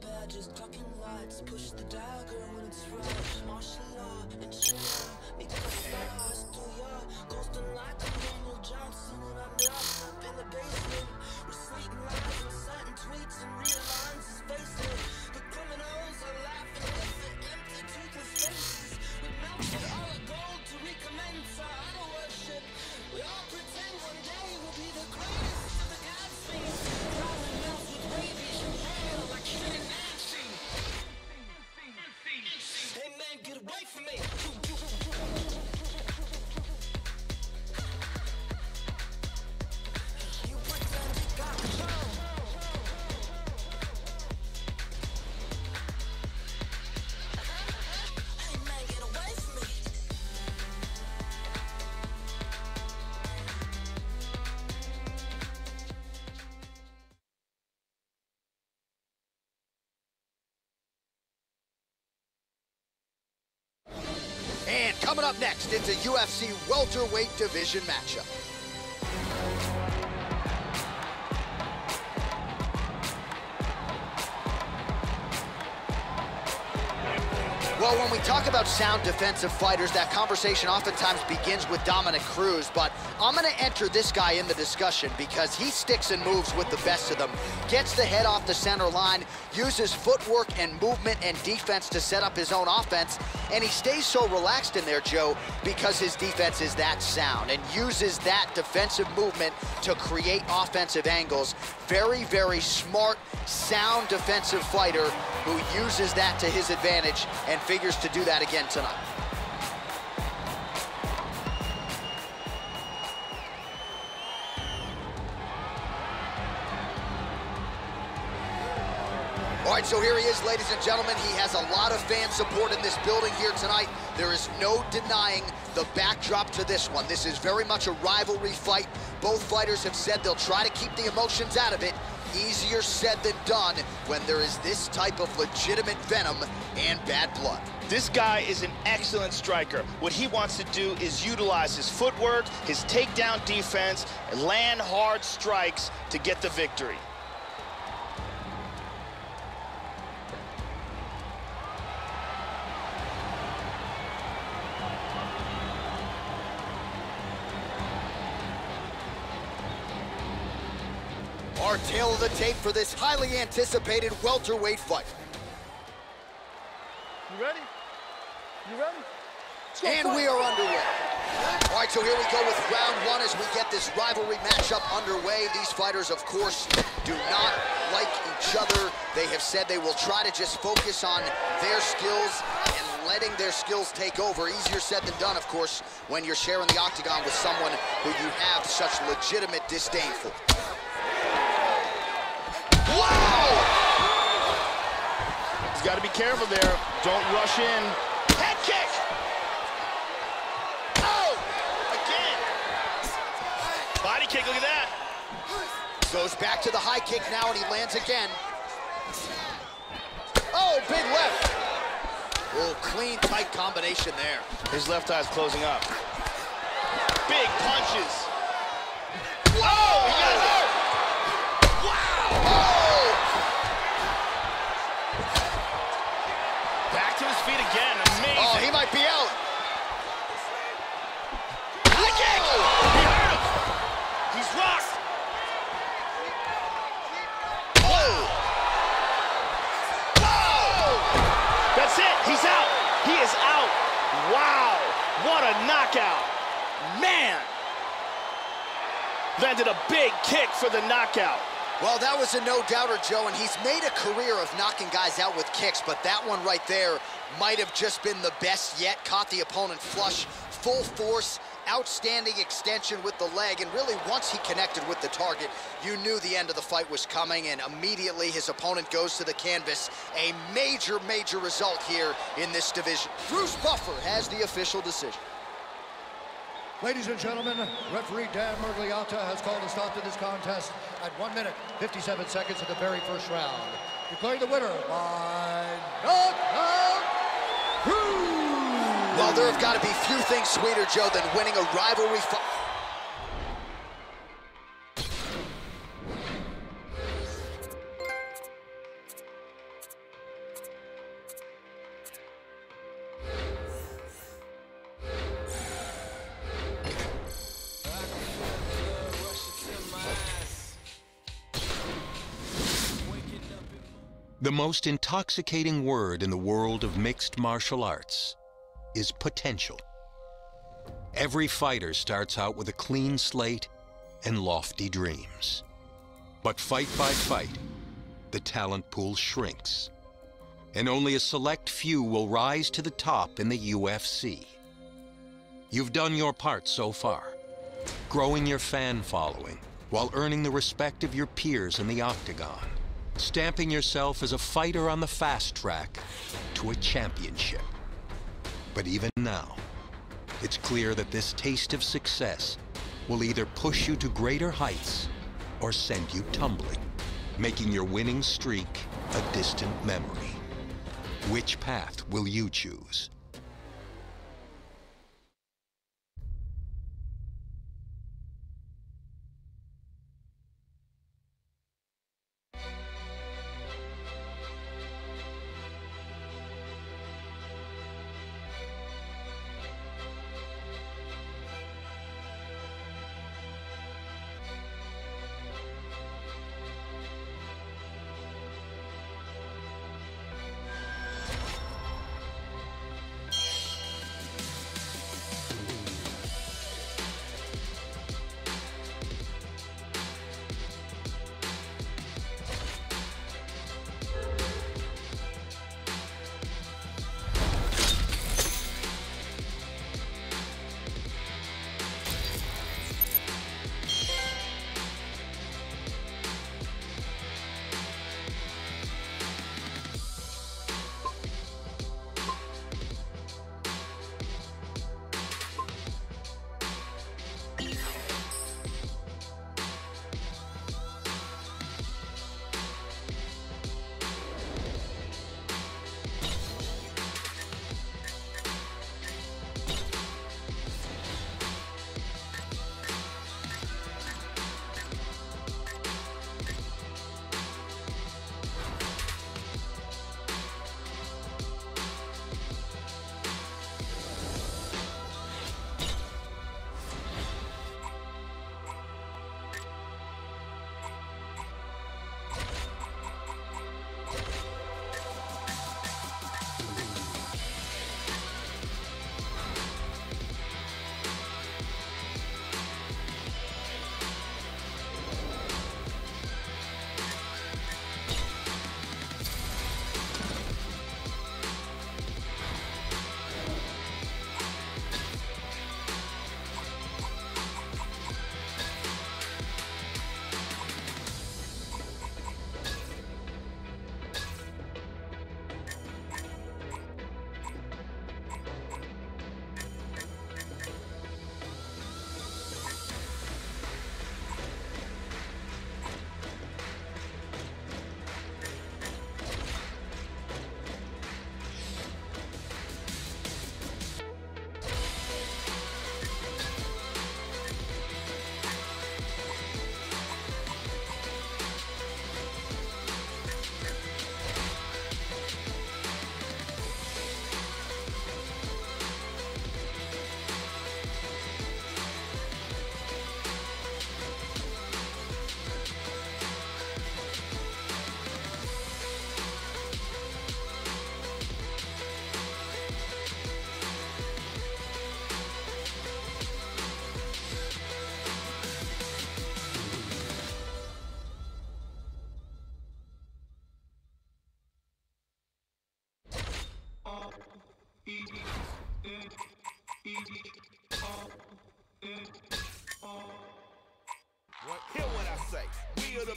Bad, just clocking lights. Push the dagger when it's right. Martial law, inshallah. Make the stars coming up next, it's a UFC welterweight division matchup. Well, when we talk about sound defensive fighters, that conversation oftentimes begins with Dominick Cruz, but I'm going to enter this guy in the discussion because he sticks and moves with the best of them, gets the head off the center line, uses footwork and movement and defense to set up his own offense, and he stays so relaxed in there, Joe, because his defense is that sound and uses that defensive movement to create offensive angles. Very, very smart, sound defensive fighter who uses that to his advantage and figures to do that again tonight. So here he is, ladies and gentlemen. He has a lot of fan support in this building here tonight. There is no denying the backdrop to this one. This is very much a rivalry fight. Both fighters have said they'll try to keep the emotions out of it. Easier said than done when there is this type of legitimate venom and bad blood. This guy is an excellent striker. What he wants to do is utilize his footwork, his takedown defense, and land hard strikes to get the victory. Tail of the tape for this highly anticipated welterweight fight. You ready? You ready? And we are underway. All right, so here we go with round one as we get this rivalry matchup underway. These fighters, of course, do not like each other. They have said they will try to just focus on their skills and letting their skills take over. Easier said than done, of course, when you're sharing the octagon with someone who you have such legitimate disdain for. He's got to be careful there. Don't rush in. Head kick! Oh! Again! Body kick, look at that. Goes back to the high kick now, and he lands again. Oh, big left. Oh, clean, tight combination there. His left eye's closing up. Big punches. Feet again. Amazing. Oh, he might be out. High kick! He hurt him. He's rocked. That's it. He's out. He is out. Wow. What a knockout. Man. Landed a big kick for the knockout. Well, that was a no-doubter, Joe, and he's made a career of knocking guys out with kicks, but that one right there might have just been the best yet. Caught the opponent flush, full force, outstanding extension with the leg, and really once he connected with the target, you knew the end of the fight was coming, and immediately his opponent goes to the canvas. A major, major result here in this division. Bruce Buffer has the official decision. Ladies and gentlemen, referee Dan Miragliotta has called a stop to this contest at 1 minute, 57 seconds of the very first round. Declaring the winner by knockout, Well, there have got to be few things sweeter, Joe, than winning a rivalry fight. The most intoxicating word in the world of mixed martial arts is potential. Every fighter starts out with a clean slate and lofty dreams. But fight by fight, the talent pool shrinks. And only a select few will rise to the top in the UFC. You've done your part so far, growing your fan following while earning the respect of your peers in the octagon, stamping yourself as a fighter on the fast track to a championship. But even now, it's clear that this taste of success will either push you to greater heights or send you tumbling, making your winning streak a distant memory. Which path will you choose?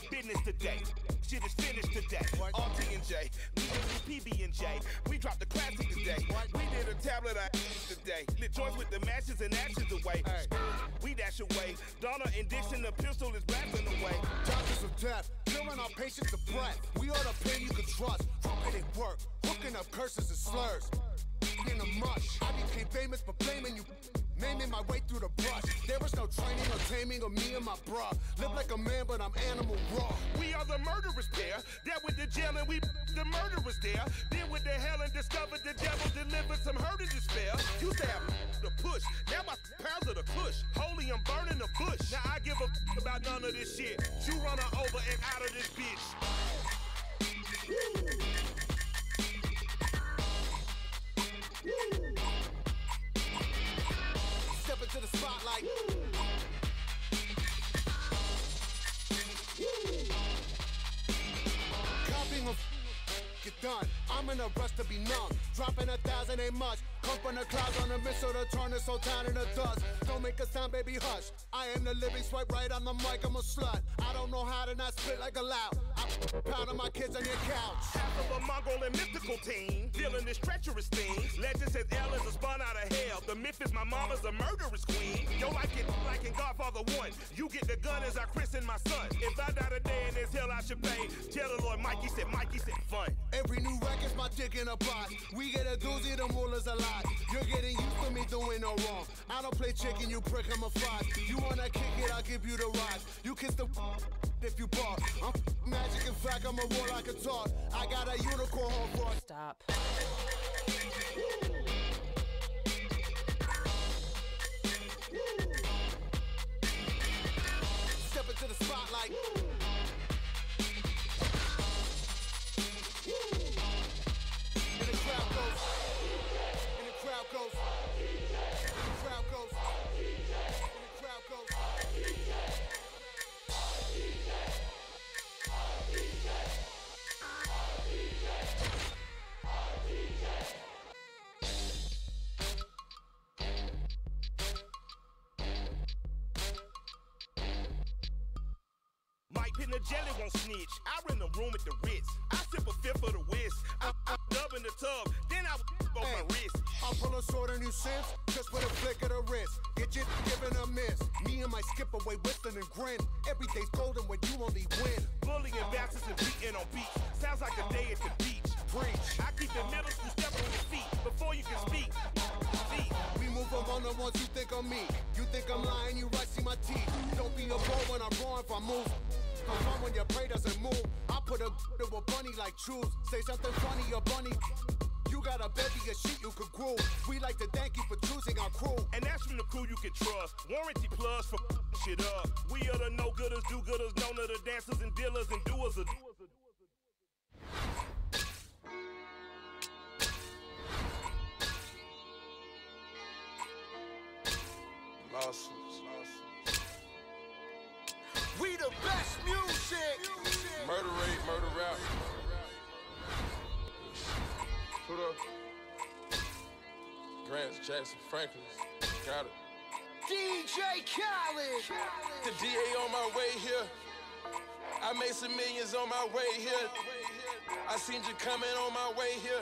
Business today. Shit is finished today. All T and J. We the new PB and J. We dropped the classic today. We did a tablet of today. Lit joints with the matches and ashes away. We dash away. Donna and Dixon, the pistol is blasting away. Doctors of death, killing our patients to breath. We are the pain you can trust. Trumpet work, hooking up curses and slurs. In the mush, I became famous for blaming you. Naming my way through the brush. There was no training or taming of me and my bruh. Live like a man, but I'm animal raw. We are the murderers pair. That with the jail and we the murderers there. Then with the hell and discovered the devil delivered some hurt and despair. Used to have the push. Now my pounds of the push. Holy, I'm burning the bush. Now I give a about none of this shit. You run her over and out of this bitch. Step into the spotlight. Copying a get done. I'm in a rush to be numb. Dropping a thousand ain't much. Come from the clouds on a missile to turn this whole town into dust. Don't make a sound, baby, hush. I am the living swipe right on the mic. I'm a slut. I don't know how to not spit like a loud. I pounding my kids on your couch. Half of a Mongol and mythical team, dealing this treacherous things. Legend says L is a spun out of hell. The myth is my mama's a murderous queen. Yo, like it like in Godfather 1. You get the gun as I christen my son. If I die today in this hell, I should pay. Tell the Lord Mikey said, Mikey said, fun. Every new record's my dick in a box. We get a doozy, the mullah's a lot. You're getting used to me doing no wrong. I don't play chicken, you prick, I'm a fox. You wanna kick it, I'll give you the rock. You kiss the if you bark. I'm magic, in fact, I'm a roar like a talk. I got a unicorn horn for Stop. Step the jelly won't snitch. I rent a room at the Ritz. I sip a fifth of the whiz. I, I dub in the tub, then I on my wrist. I'll pull a sword on you since, just with a flick of the wrist. Get you giving a miss. Me and my skip away, whistling and grin. Every day's golden when you only win. Bullying uh. bastards and beating on beats. Sounds like a day at the beach. Preach. I keep the middle school step on your feet before you can speak. Speak. We move on on the ones you think I'm me. You think I'm lying, you right, see my teeth. Don't be a ball when I'm wrong if I move. Come on when your prey doesn't move. I put a to a bunny like truth. Say something funny, a bunny. You got a bevy of shit you could grow. We like to thank you for choosing our crew. And that's from the crew you can trust. Warranty plus for shit up. We are the no gooders, do gooders, known to the dancers and dealers and doers of. Lawsuits, lawsuits. We the best music. Murder rate, murder rap. Put up. Grants, Jackson, Franklin's. Got it. DJ Khaled. The DA on my way here. I made some millions on my way here. I seen you coming on my way here.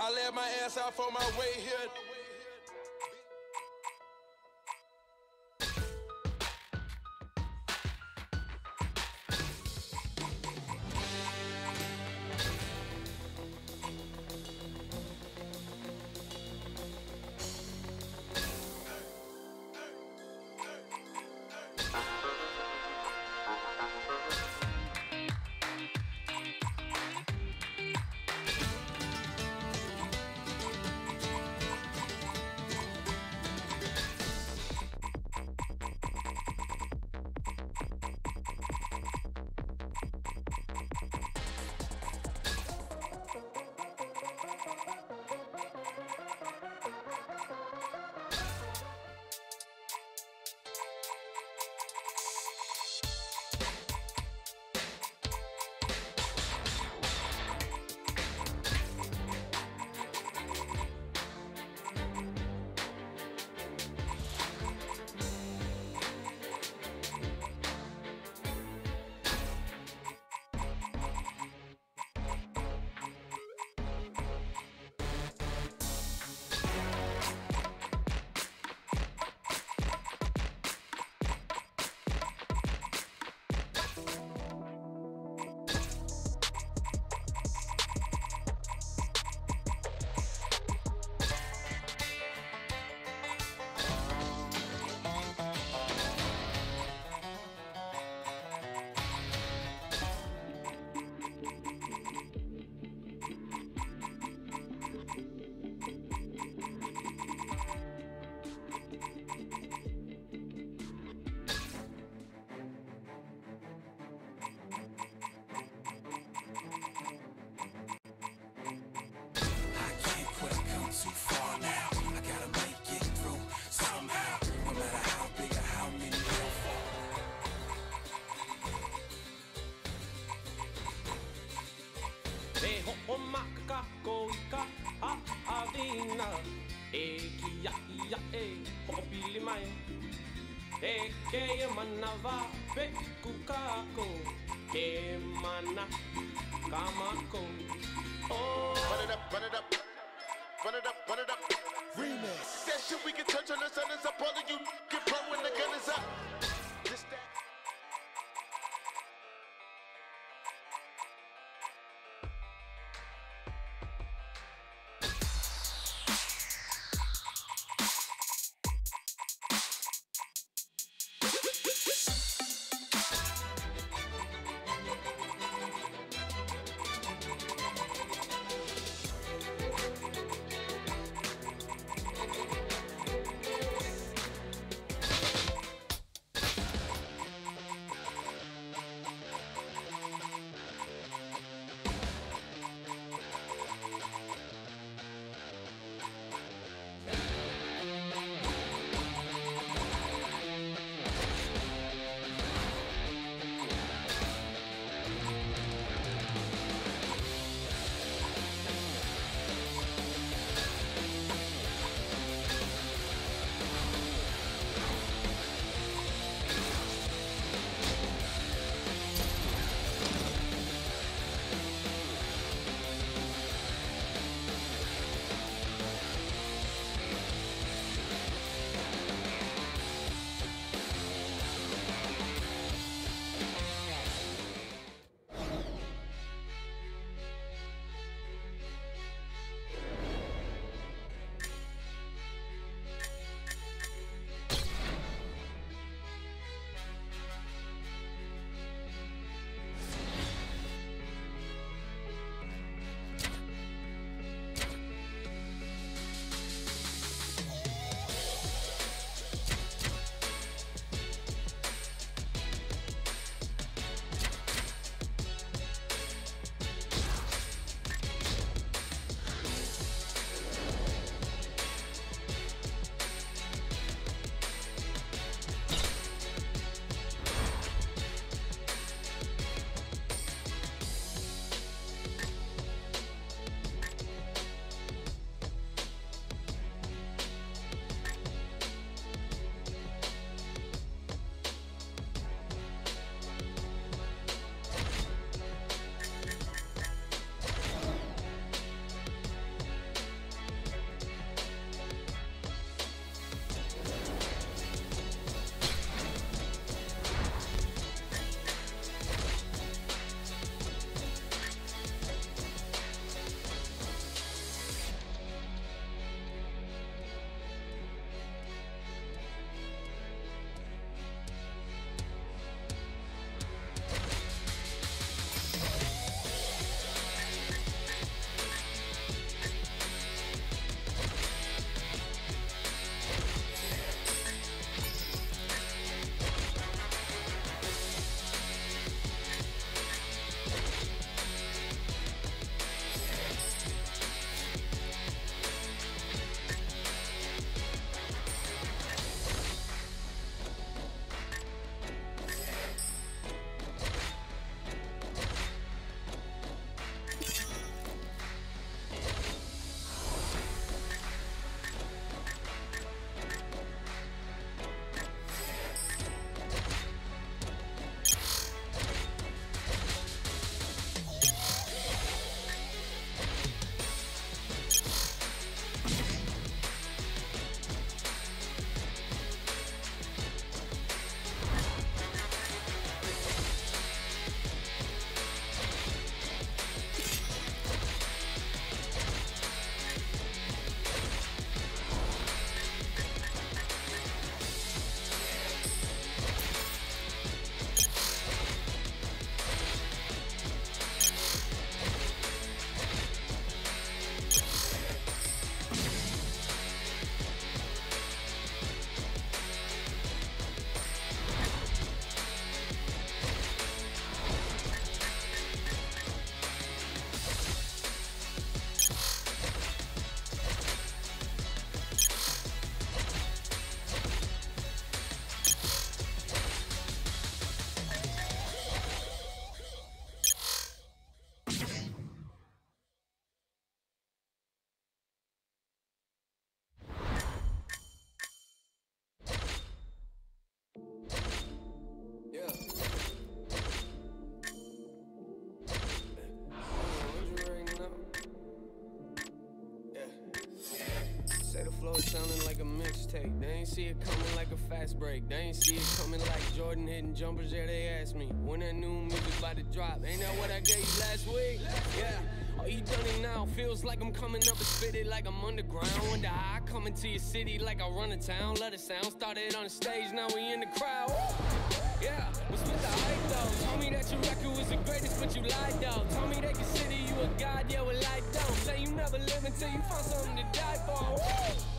I let my ass out for my way here. Kia ia e eh, popili mai e eh. eh, ke e mana va pe kukako ke mana kamako oh Run it up, run it up, run it up, run it up. Remix. That shit we can touch on the sun is up. All of you it sounding like a mixtape. They ain't see it coming like a fast break. They ain't see it coming like Jordan hitting jumpers. Yeah, they asked me when that new music about to drop. Ain't that what I gave you last week? Yeah. Oh, you done it now. Feels like I'm coming up and spit it like I'm underground. Wonder how I come into your city like I run a town. Let it sound. Started on the stage, now we in the crowd. Yeah, but spit the hype though. Told me that your record was the greatest, but you lied though. Told me they consider you a god, yeah, well I don't. Say you never live until you find something to die for. Woo!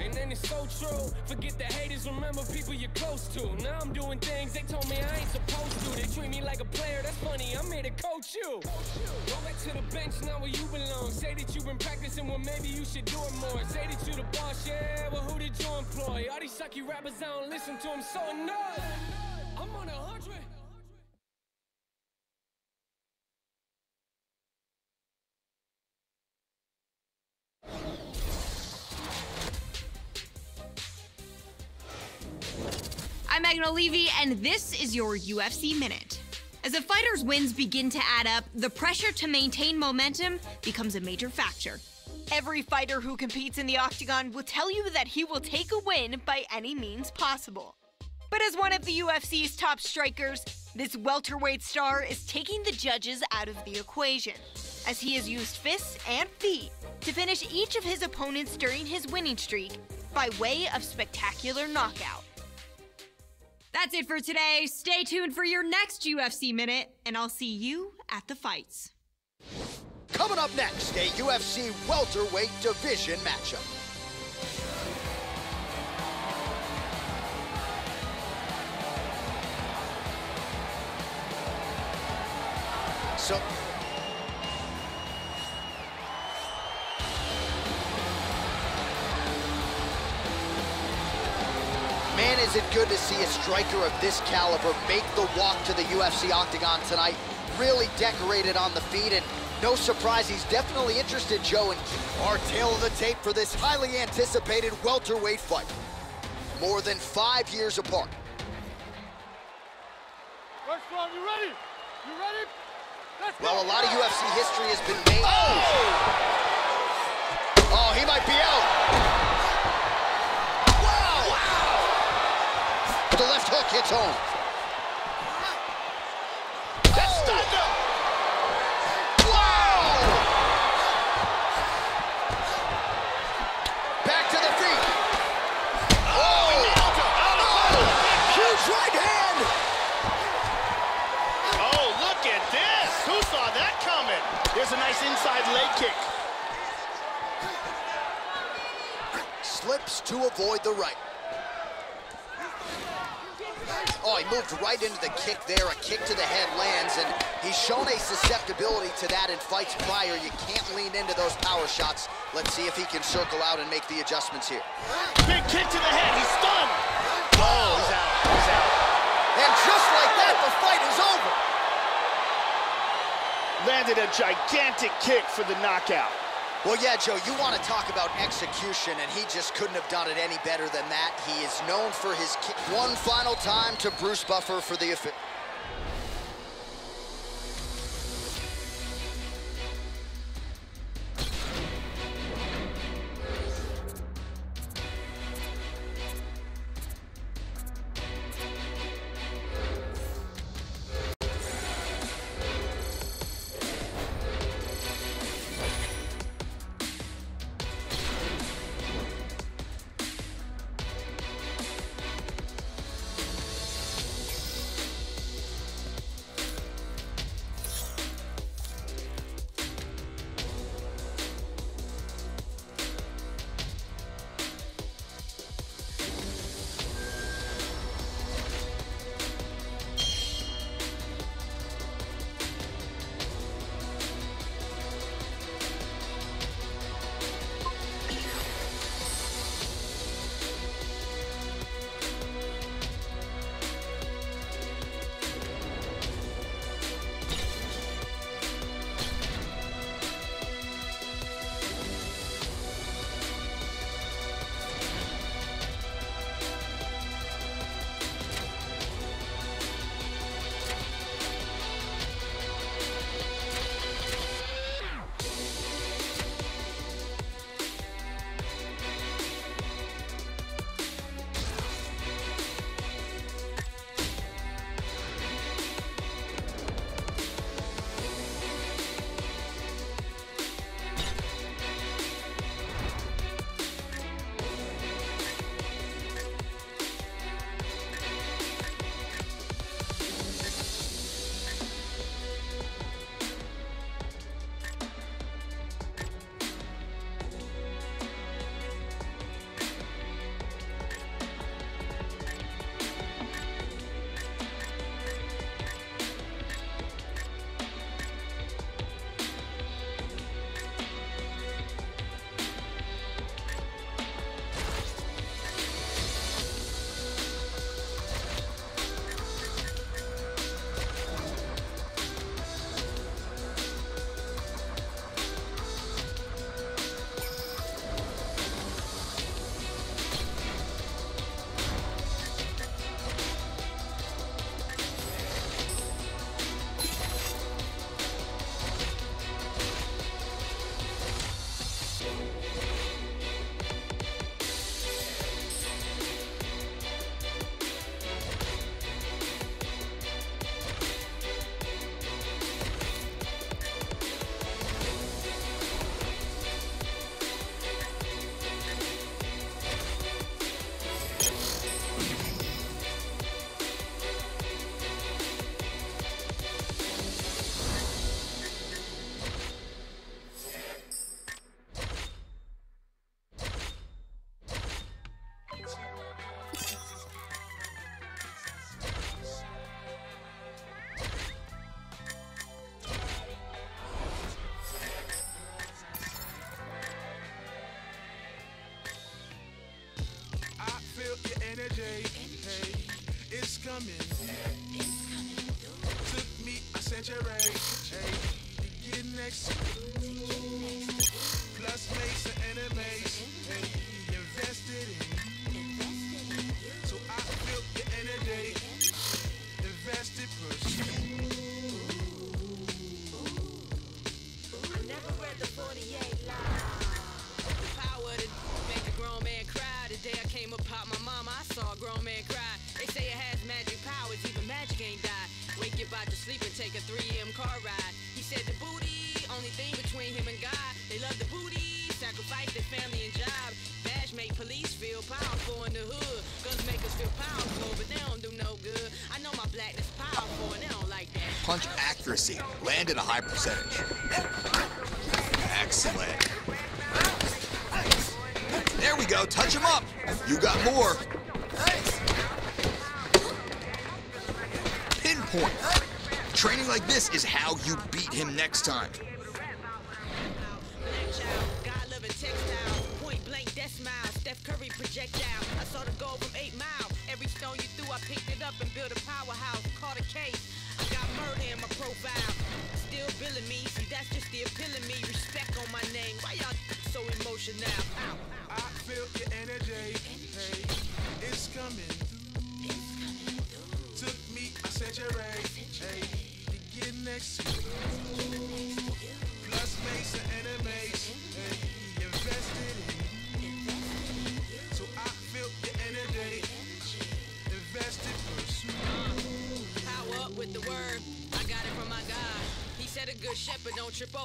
And then it's so true. Forget the haters, remember people you're close to. Now I'm doing things they told me I ain't supposed to. They treat me like a player, that's funny. I'm here to coach you. Go back to the bench, now where you belong. Say that you've been practicing, well maybe you should do it more. Say that you the boss, yeah, well who did you employ? All these sucky rappers, I don't listen to them, so annoyed. Megan Olivi, and this is your UFC Minute. As a fighter's wins begin to add up, the pressure to maintain momentum becomes a major factor. Every fighter who competes in the octagon will tell you that he will take a win by any means possible. But as one of the UFC's top strikers, this welterweight star is taking the judges out of the equation, as he has used fists and feet to finish each of his opponents during his winning streak by way of spectacular knockout. That's it for today. Stay tuned for your next UFC Minute, and I'll see you at the fights. Coming up next, a UFC welterweight division matchup. So, is it good to see a striker of this caliber make the walk to the UFC octagon tonight. Really decorated on the feet, and no surprise, he's definitely interested, Joe, in our tale of the tape for this highly anticipated welterweight fight. More than five years apart. First round, you ready? You ready? Let's Well, go. a lot of UFC history has been made. Oh, oh he might be out. The left hook hits home. That's stunned him. Wow! Back to the feet. Oh! Oh! Huge right hand. Oh, look at this. Who saw that coming? There's a nice inside leg kick. Slips to avoid the right. Oh, he moved right into the kick there. A kick to the head lands, and he's shown a susceptibility to that in fights prior. You can't lean into those power shots. Let's see if he can circle out and make the adjustments here. Big kick to the head. He's stunned. Oh, he's out. He's out. And just like that, the fight is over. Landed a gigantic kick for the knockout. Well, yeah, Joe, you want to talk about execution, and he just couldn't have done it any better than that. He is known for his. One final time to Bruce Buffer for the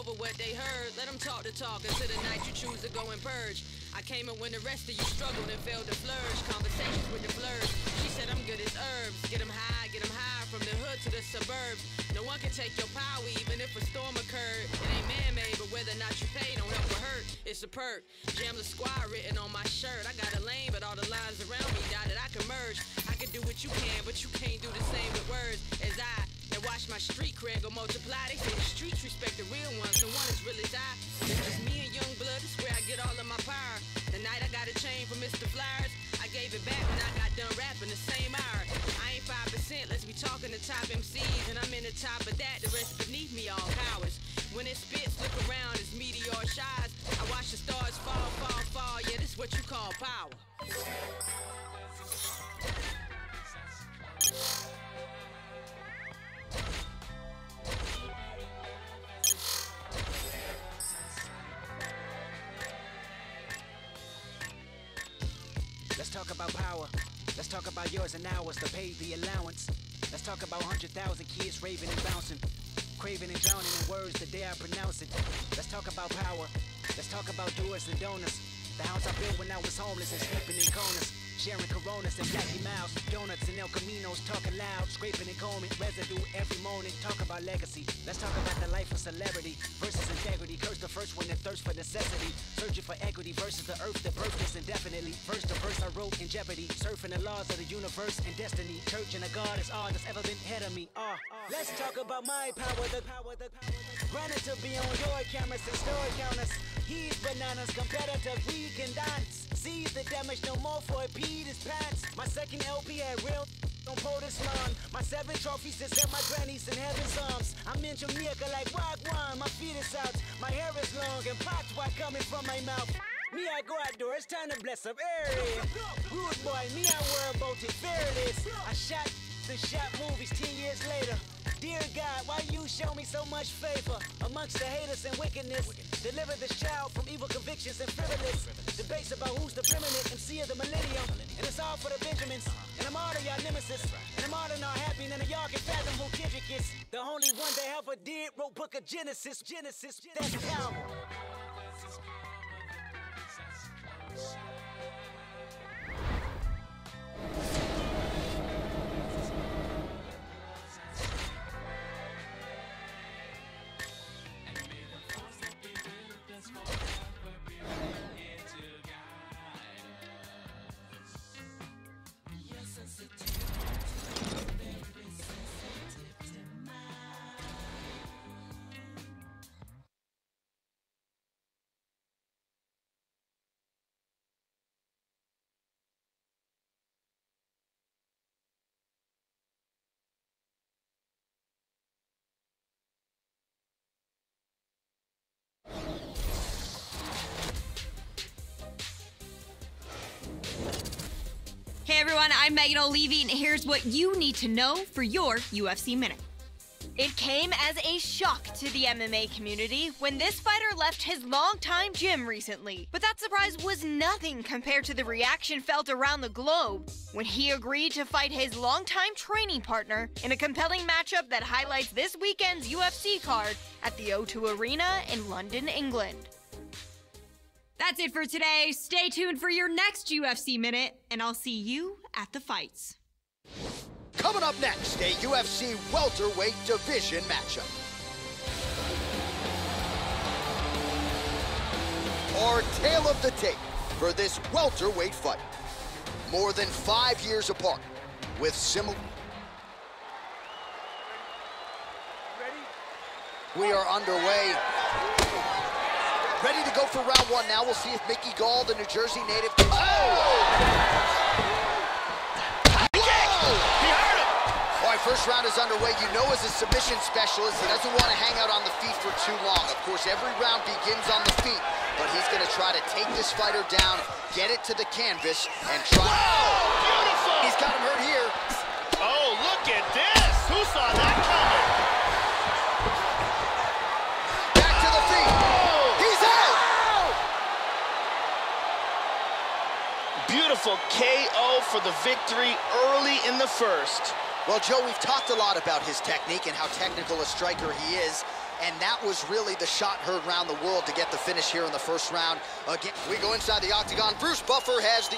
over what they heard. Let them talk the talk until the night you choose to go and purge. I came in when the rest of you struggled and failed to flourish. Conversations with the blurs. She said I'm good as herbs. Get 'em high, get 'em high from the hood to the suburbs. No one can take your power even if a storm occurred. It ain't man-made, but whether or not you pay don't help or hurt. It's a perk. Jam the squad written on my shirt. I got a lane, but all the lines around me dotted. I can merge. I can do what you can, but you can't do the same with words as I. And watch my street cred go multiply. They say the streets respect the real ones. the one is really die. It's just me and young blood. It's where I get all of my power. The night I got a chain from Mr. Flyers, I gave it back when I got done rapping the same hour. I ain't five percent. Let's be talking to top MCs, and I'm in the top of that. The rest beneath me all cowards. When it spits, look around as meteor shines. I watch the stars fall, fall, fall. Yeah, this what you call power. Talk about power. Let's talk about yours and ours to pay the allowance. Let's talk about 100,000 kids raving and bouncing, craving and drowning in words the day I pronounce it. Let's talk about power. Let's talk about doers and donors. The house I built when I was homeless and sleeping in corners. Sharing coronas and Blackie Miles, donuts and El Caminos, talking loud, scraping and combing, residue every morning. Talk about legacy. Let's talk about the life of celebrity versus integrity. Curse the first one that thirst for necessity, searching for equity versus the earth that birthed us indefinitely. First the verse I wrote in jeopardy, surfing the laws of the universe and destiny. Church and a God is all that's ever been ahead of me. Ah, let's talk about my power, the power, the power. Granted to be on your cameras and story counters. He's bananas, competitors, we can dance. Seize the damage, no more for it, Pants. My second LP had real on POTUS lawn. My seven trophies is at my granny's in heaven's arms. I'm in Jamaica like Wagwan, my feet is out. My hair is long and pots white coming from my mouth. Me, I go outdoors, time to bless up area. Rude boy, me, I worry about it, fearless. I shot the shot movies 10 years later. Dear God, why you show me so much favor amongst the haters and wickedness? Deliver this child from evil convictions and frivolous debates about who's the preeminent MC of the millennium. And it's all for the Benjamins. And I'm all of y'all nemesis. And I'm all of not happy. None of y'all can fathom who Kendrick is. The only one that ever did wrote Book of Genesis. Genesis, that's power. Thanks. I'm Megan Olivi, and here's what you need to know for your UFC Minute. It came as a shock to the MMA community when this fighter left his longtime gym recently. But that surprise was nothing compared to the reaction felt around the globe when he agreed to fight his longtime training partner in a compelling matchup that highlights this weekend's UFC card at the O2 Arena in London, England. That's it for today. Stay tuned for your next UFC Minute, and I'll see you at the fights. Coming up next, a UFC welterweight division matchup. Our tale of the tape for this welterweight fight. More than five years apart, with similar. We are underway. Ready to go for round one now. We'll see if Mickey Gall, the New Jersey native. Oh! All right, first round is underway. You know as a submission specialist, he doesn't want to hang out on the feet for too long. Of course, every round begins on the feet, but he's going to try to take this fighter down, get it to the canvas, and try... Beautiful! He's got him hurt here. Oh, look at this! Who saw that coming? Back to the feet. He's out! Beautiful KO for the victory early in the first. Well, Joe, we've talked a lot about his technique and how technical a striker he is, and that was really the shot heard around the world to get the finish here in the first round. Again, we go inside the octagon. Bruce Buffer has the...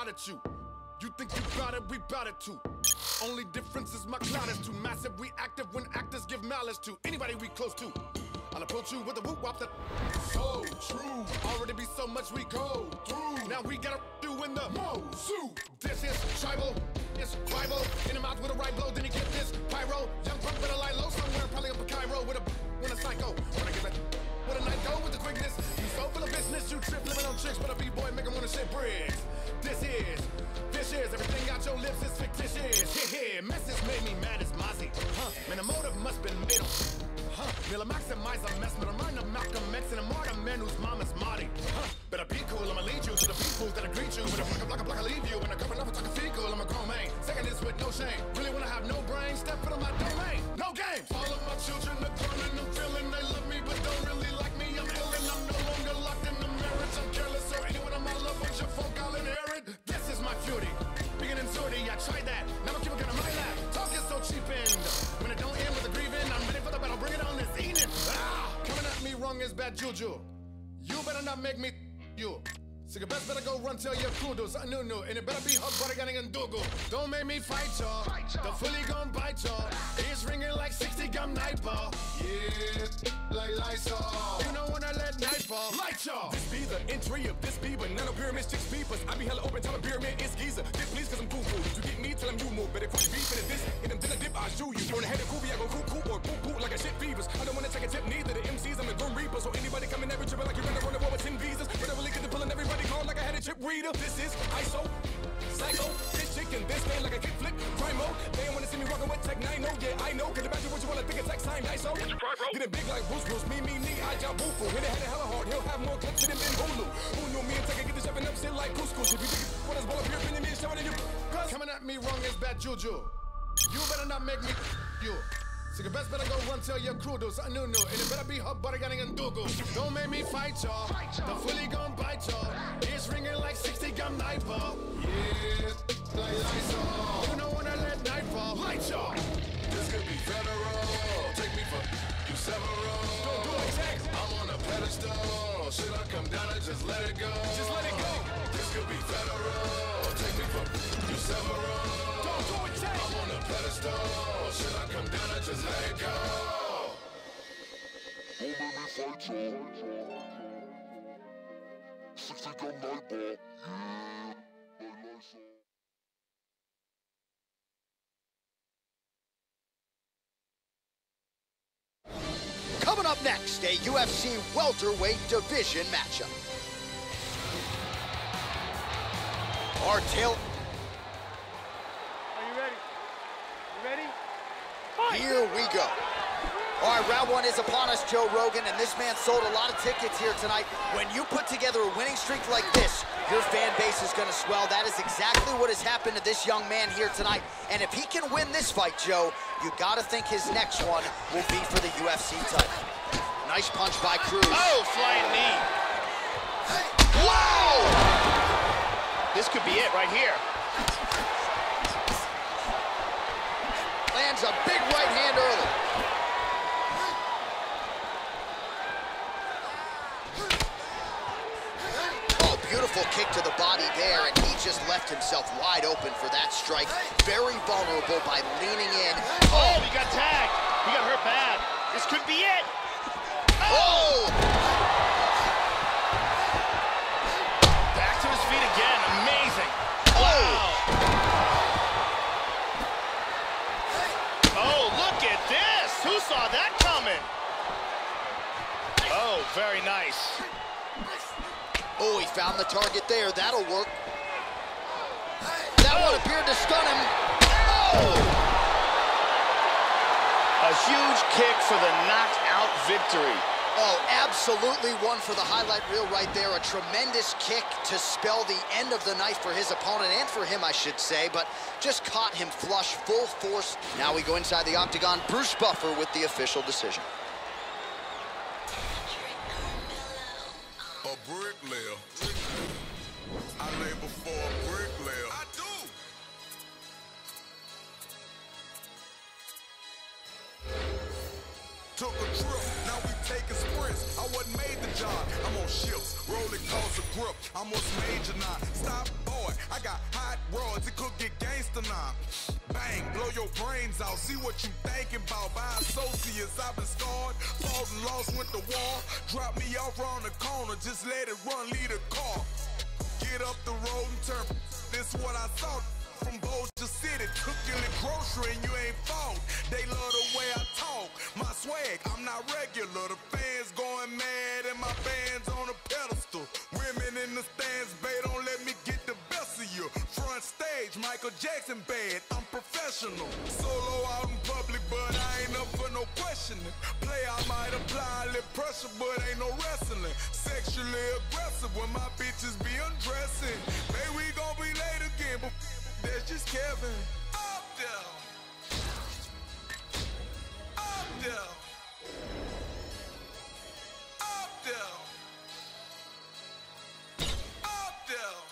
out at you. You think you got it, we bout it too. Only difference is my cloud is too massive. We active when actors give malice to anybody we close to. I'll approach you with a whoop wop that so true. Already be so much we go through. Now we gotta do in the mo. This is tribal, it's rival. In the mouth with a right blow, then he get this pyro. Young punk better lie low somewhere, probably up in Cairo with a with a psycho. When I give it with a night go with the quickness. You so full of business, you trip living on tricks, but a b-boy make 'em wanna shit bricks. This is, this is everything out your lips is fictitious. Here, here, message made me mad as Mozzie. Huh, man, the motive must been 'em. Huh, Miller maximize a mess, but I'm running Malcolm X and a martyr man whose mama's Marty. Huh, better be cool, I'ma lead you to the people that greet you. With a block, a block, a block, I leave you. And a couple of talking fecal, I'm a grown man. Second this with no shame. Really wanna have no brain, step into my domain. No games. All of my children are grown is bad juju. You better not make me you. So you best better go run tell your kudos. I knew new, and it better be hug butter getting and dogo. Don't make me fight y'all. The fully gon' bite y'all. Ears ringing like 60 gum night ball. Yeah, like Lysol. You know when I let night fall. Light y'all. This be the entry of this be banana pyramid six peepers. I be hella open, tell a pyramid it's geezer. This please cause I'm cool cool. You get me, tell him you move. Better cross beef in this. In them dinner dip, I shoot you. On the head of Kobe, I go cool cool or poo poo like a shit fevers. I don't wanna take a tip, neither the MCs, I'm a grim reaper. So anybody coming every tripping like you're in the run the war with 10 visas. But I really get to pulling everybody call like I had a chip reader. This is ISO. Psycho, this chicken, this man like a kickflip, crime mode. They don't wanna see me rockin' with Tech 9, no, yeah, I know. Can imagine what you wanna think of Tech sign, ISO. Getting big like Bruce Bruce, me, me, me, I jump boo Hit it, hit it hella hard, he'll have more clips than him in Hulu. Who knew me and Tech get the shoving up shit like couscous? If you think it's what is ball up here, opinion is shoving in you. Cause Coming at me wrong is bad juju. You better not make me you. So you best better go run tell your crew do something new new. And it better be hub butter getting and dogo. Don't make me fight y'all. The fully gon' bite y'all. Ears ringing like 60 gum night ball. Yeah, like Lysol. You know when I let night fall. Light y'all. This could be federal. Take me for you several. Don't do it, Tex. I'm on a pedestal. Should I come down and just let it go? Just let it go. This could be federal. Take me for you several. Don't do it, Tex. I'm on a pedestal. Should I come down and just let go? Won't make me fight y'all. 60 gun night ball. Yeah, like Lysol. Coming up next, a UFC welterweight division matchup. Our tale. Here we go. All right, round one is upon us, Joe Rogan, and this man sold a lot of tickets here tonight. When you put together a winning streak like this, your fan base is going to swell. That is exactly what has happened to this young man here tonight. And if he can win this fight, Joe, you got to think his next one will be for the UFC title. Nice punch by Cruz. Oh, flying knee. Wow! This could be it right here. Lands a big right hand early. Oh, beautiful kick to the body there, and he just left himself wide open for that strike. Very vulnerable by leaning in. Oh, he got tagged. He got hurt bad. This could be it. Oh! Back very nice. Oh, he found the target there. That'll work. That one appeared to stun him. Oh! A huge kick for the knockout victory. Oh, absolutely one for the highlight reel right there. A tremendous kick to spell the end of the night for his opponent and for him, I should say, but just caught him flush, full force. Now we go inside the octagon. Bruce Buffer with the official decision. I before a bricklayer. I do. Took a trip, now we taking sprints. I wasn't made the job. I'm on ships, rolling calls a grip. I'm what's major now. Stop, boy. I got hot rods. It could get gangster now. Bang, blow your brains out. See what you thinking about. By associates, I've been scarred. Fought and lost, went to war. Drop me off around the corner. Just let it run, lead a car. Get up the road and turn. This what I thought from Bossier City. You to grocery and you ain't fault. They love the way I talk. My swag, I'm not regular. The fans going mad and my band's on a pedestal. Women in the stands, babe, don't let me get you. Front stage, Michael Jackson bad. I'm professional. Solo out in public, but I ain't up for no questioning. Play, I might apply a little pressure, but ain't no wrestling. Sexually aggressive when my bitches be undressing. Maybe we gon' be late again, but that's just Kevin. Up there. Up there. Up there. Up there.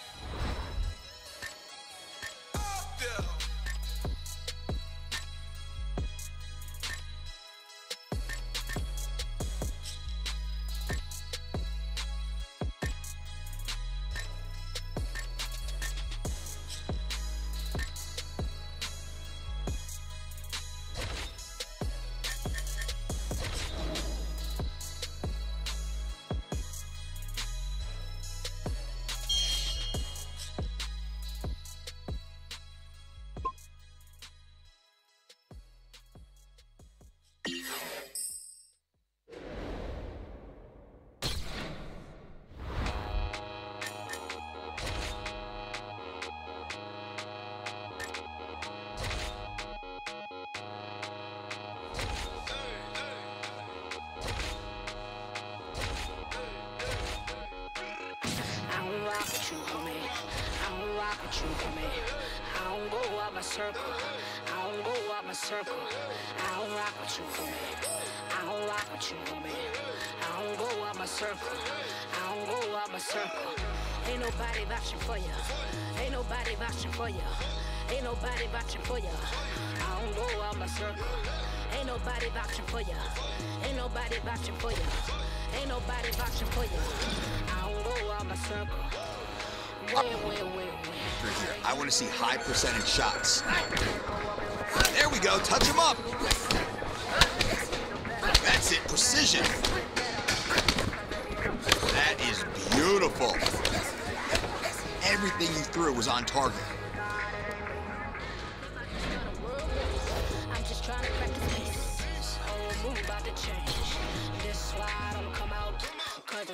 There. Nobody vouching for you. Ain't nobody vouching for you. Ain't nobody vouching for you. I don't go out my circle. Wait, wait, wait, wait. I want to see high percentage shots. There we go. Touch him up. That's it. Precision. That is beautiful. Everything you threw was on target.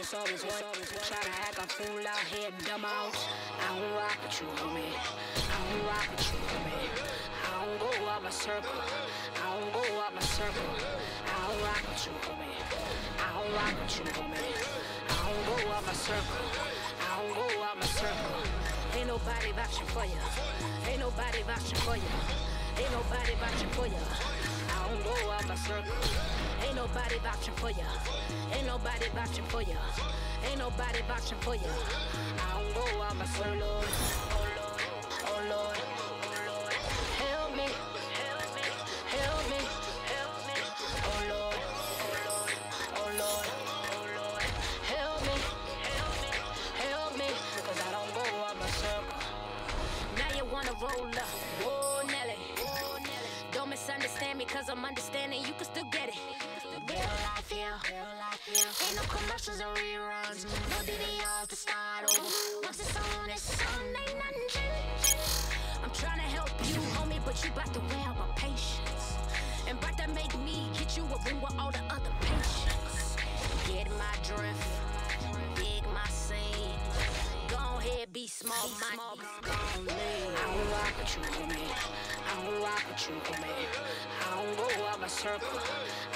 There's always one try to act a fool out here dumb out. I don't rock with you, homie. I don't rock with you, homie. I don't go out my circle. I don't go out my circle. I don't rock with you, homie. I don't rock with you, homie. I don't go out my circle. I don't go out my circle. Ain't nobody vouching for you. Ain't nobody vouching for you. Ain't nobody vouching for you. I don't go out my circle. Ain't nobody vouching for ya. Ain't nobody vouching for ya. Ain't nobody vouching for ya. I don't go out my circle. Oh Lord, oh Lord, oh Lord, help me, help me, help me, help me. Oh Lord, oh Lord, oh Lord, oh Lord, help me, help me, help I don't go out my circle. Now you wanna roll up. Don't me, cause I'm understanding you can still get it. Real life, yeah. Ain't no commercials or reruns. No DVRs to start over. Once it's on, it's on, ain't nothing changed. I'm trying to help you, homie, but you bout to wear out my patience. And bout to make me hit you room with all the other patients. Get my drift, dig my. Go ahead, be small, gon' leave. I don't rock with you, homie. I don't rock with you, homie. I don't go out my circle.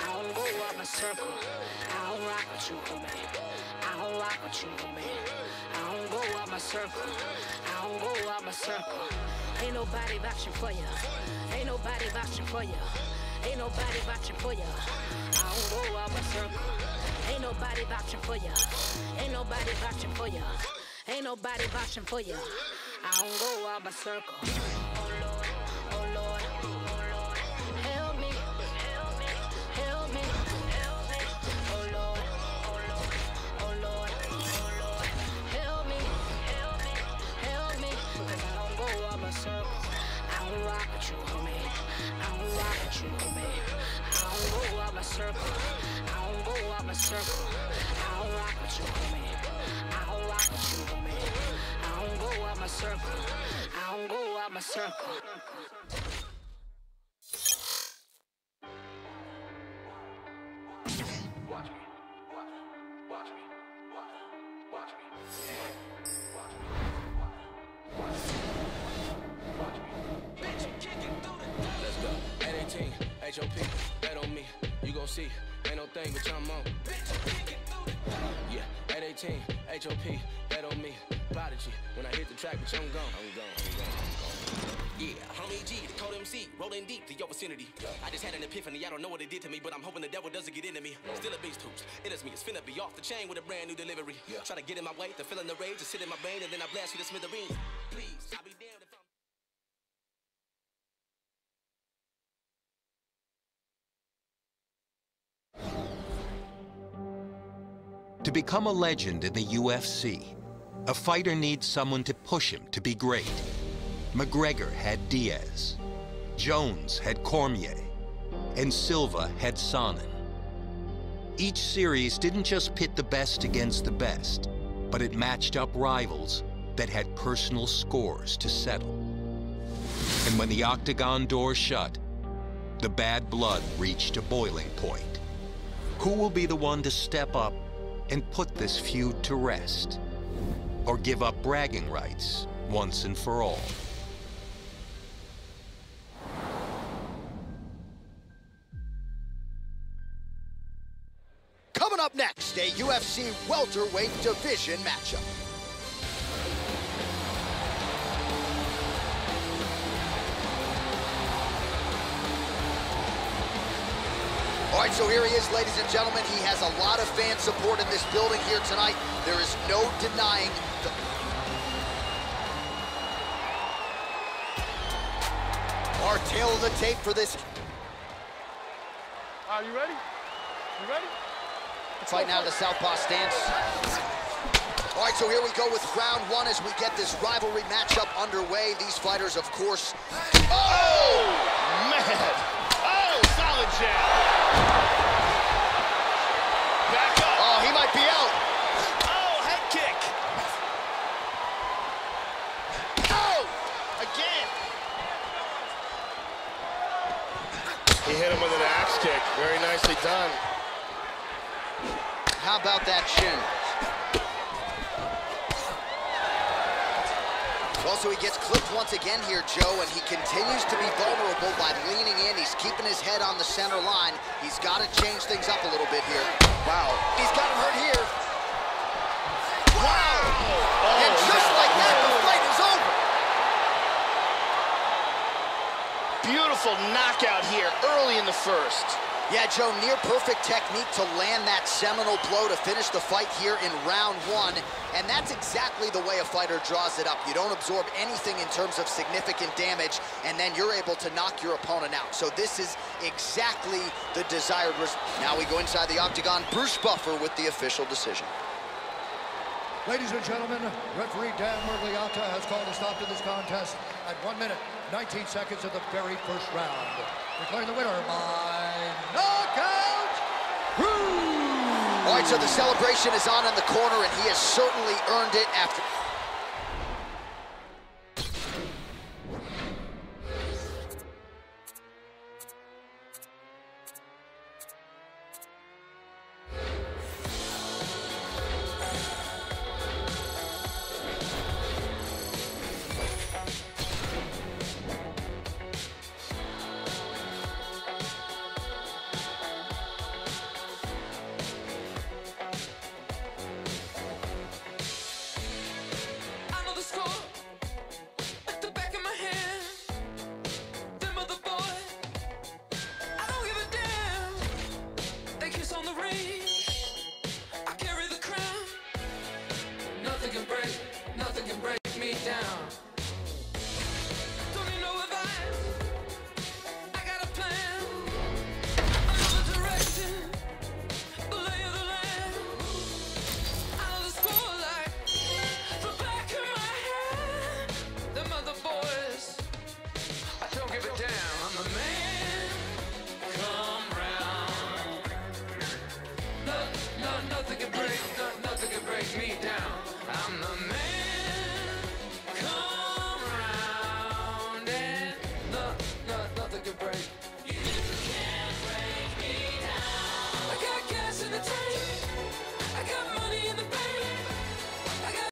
I don't go out my circle. I don't rock with you, homie. I don't rock with you, homie. I don't go out my circle. I don't go out my circle. Ain't nobody vouching for you. Ain't nobody vouching for you. Ain't nobody vouching for you. I don't go out my circle. Ain't nobody vouching for you. Ain't nobody vouching for you. Ain't nobody vouching for you. I don't go out my circle. Oh Lord, oh Lord, oh Lord, help me, help me, help me, help me. Oh Lord, oh Lord, oh Lord, oh Lord, help me, help me, help me. Cause I don't go out my circle. I don't rock you. I don't rock you. I don't go out my circle. I don't go out my circle. Circle. I don't go out my circle. Watch me, watch me, watch me. Watch me watch me Watch me. Bitch, you kick it through the top. Let's go. At 18, HOP, bet on me. You gon' see, ain't no thing, but I'm on. Yeah, at 18, HOP, bet on me. Prodigy, when I hit the track, bitch, I'm gone. I'm gone, I'm gone, I'm gone. Yeah, homie G, the code MC, rolling deep to your vicinity. I just had an epiphany, I don't know what it did to me, but I'm hoping the devil doesn't get into me. Still a beast hoops, it is me, it's finna be off the chain with a brand new delivery. Try to get in my way, the feeling the rage, just sit in my brain, and then I blast you to smithereens. Please, I'll be damned if I'm. To become a legend in the UFC, a fighter needs someone to push him to be great. McGregor had Diaz, Jones had Cormier, and Silva had Sonnen. Each series didn't just pit the best against the best, but it matched up rivals that had personal scores to settle. And when the octagon door shut, the bad blood reached a boiling point. Who will be the one to step up and put this feud to rest? Or give up bragging rights once and for all? Coming up next, a UFC welterweight division matchup. All right, so here he is, ladies and gentlemen. He has a lot of fan support in this building here tonight. There is no denying the... Our tale of the tape for this Are you ready? You ready? Fight now the southpaw stance. All right, so here we go with round one as we get this rivalry matchup underway. These fighters, of course. Oh, man. Oh, jab. Back up. Oh, he might be out. Oh, head kick. Oh, again. He hit him with an axe kick. Very nicely done. How about that shin? Also, he gets clipped once again here, Joe, and he continues to be vulnerable by leaning in. He's keeping his head on the center line. He's got to change things up a little bit here. Wow. He's got him hurt here. Wow! and oh, just like that, the fight is over. Beautiful knockout here early in the first. Yeah, Joe, near perfect technique to land that seminal blow to finish the fight here in round one. And that's exactly the way a fighter draws it up. You don't absorb anything in terms of significant damage, and then you're able to knock your opponent out. So this is exactly the desired result. Now we go inside the octagon. Bruce Buffer with the official decision. Ladies and gentlemen, referee Dan Miragliotta has called a stop to this contest at 1 minute, 19 seconds of the very first round. Declaring the winner by knockout, All right, so the celebration is on in the corner, and he has certainly earned it after...